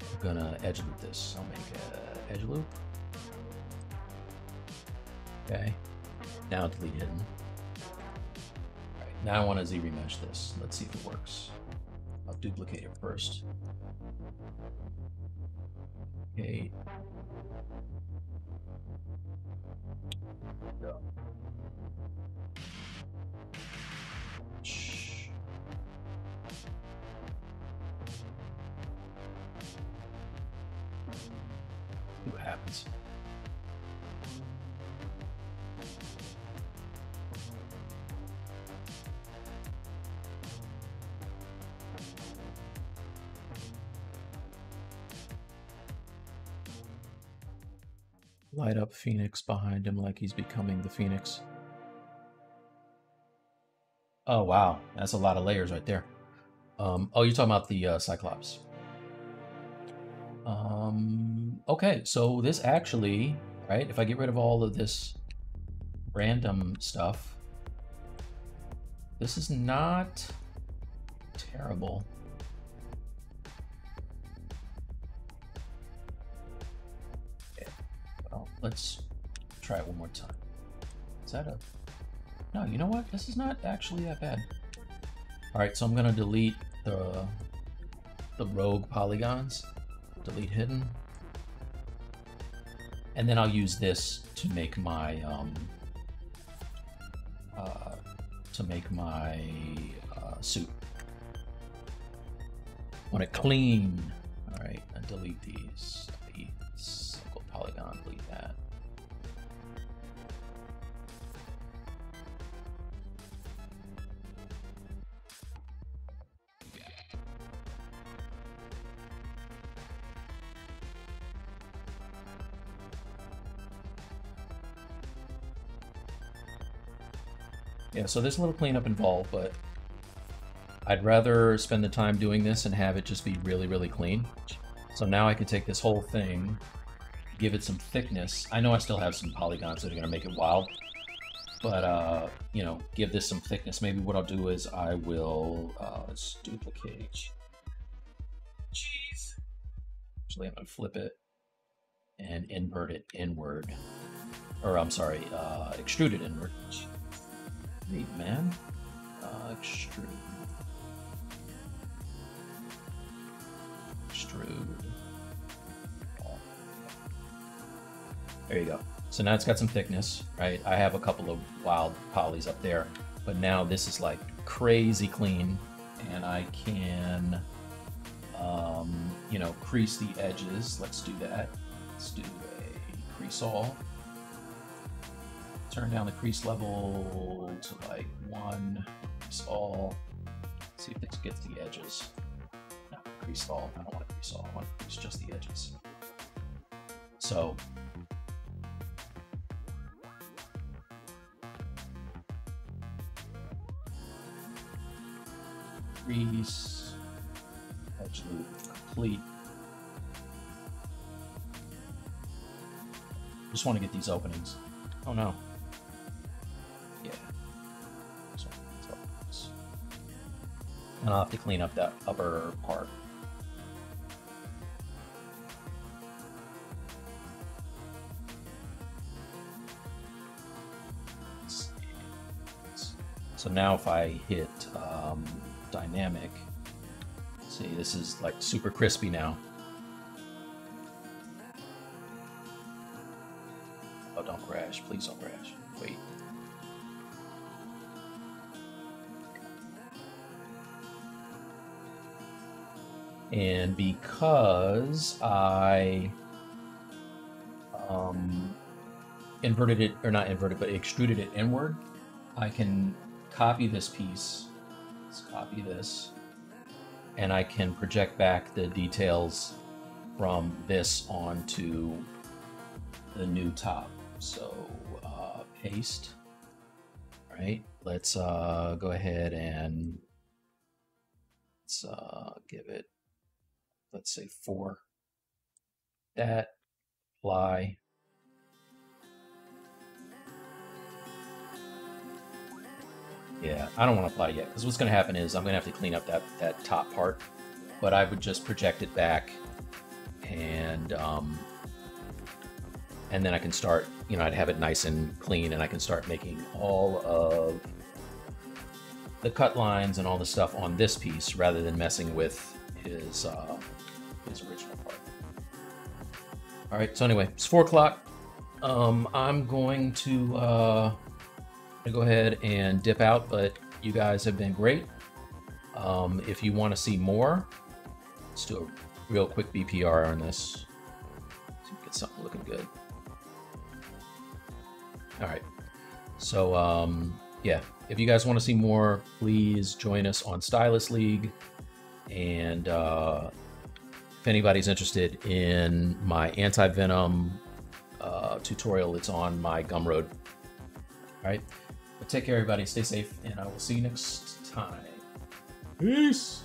I'm gonna edge loop this. I'll make a edge loop. Okay. Now delete hidden. Alright, now I want to Z remesh this. Let's see if it works. I'll duplicate it first. Okay. Light up Phoenix behind him like he's becoming the Phoenix. Oh, wow. That's a lot of layers right there. Um, oh, you're talking about the uh, Cyclops. Um, okay, so this actually, right, if I get rid of all of this random stuff, this is not terrible. Let's try it one more time. Is that a... No, you know what? This is not actually that bad. All right, so I'm gonna delete the the rogue polygons. Delete hidden. And then I'll use this to make my um, uh, to make my uh, suit. Want it clean. All right, and delete these. Delete polygon. Delete that. Yeah, so there's a little cleanup involved, but I'd rather spend the time doing this and have it just be really, really clean. So now I can take this whole thing, give it some thickness. I know I still have some polygons that are going to make it wild, but, uh, you know, give this some thickness. Maybe what I'll do is I will, uh, let's duplicate. Jeez. Actually, I'm going to flip it and invert it inward. Or, I'm sorry, uh, extrude it inward. Neat, man. Uh, extrude. Extrude. There you go. So now it's got some thickness, right? I have a couple of wild polys up there, but now this is like crazy clean, and I can, um, you know, crease the edges. Let's do that. Let's do a crease all turn down the crease level to like one, crease all. See if it gets the edges. No, crease all. I don't want to crease all. I want to crease just the edges. So loop complete. Just want to get these openings. Oh no. Yeah. And I'll have to clean up that upper part. So now if I hit um, dynamic, see this is like super crispy now. Oh, don't crash. Please don't crash. Wait. And because I um, inverted it, or not inverted, but extruded it inward, I can copy this piece. Let's copy this. And I can project back the details from this onto the new top. So uh, paste. All right, let's uh, go ahead and let's uh, give it, let's say four. That apply. Yeah, I don't want to apply yet because what's going to happen is I'm going to have to clean up that that top part, but I would just project it back and um, and then I can start, you know, I'd have it nice and clean and I can start making all of the cut lines and all the stuff on this piece rather than messing with his, uh, his original part. All right, so anyway, it's four o'clock. Um, I'm going to uh, go ahead and dip out, but you guys have been great. Um, if you want to see more, let's do a real quick BPR on this. Get something looking good. All right. So, um, yeah, if you guys want to see more, please join us on Stylus League. And uh, if anybody's interested in my anti venom uh, tutorial, it's on my Gumroad. All right. But take care, everybody. Stay safe, and I will see you next time. Peace.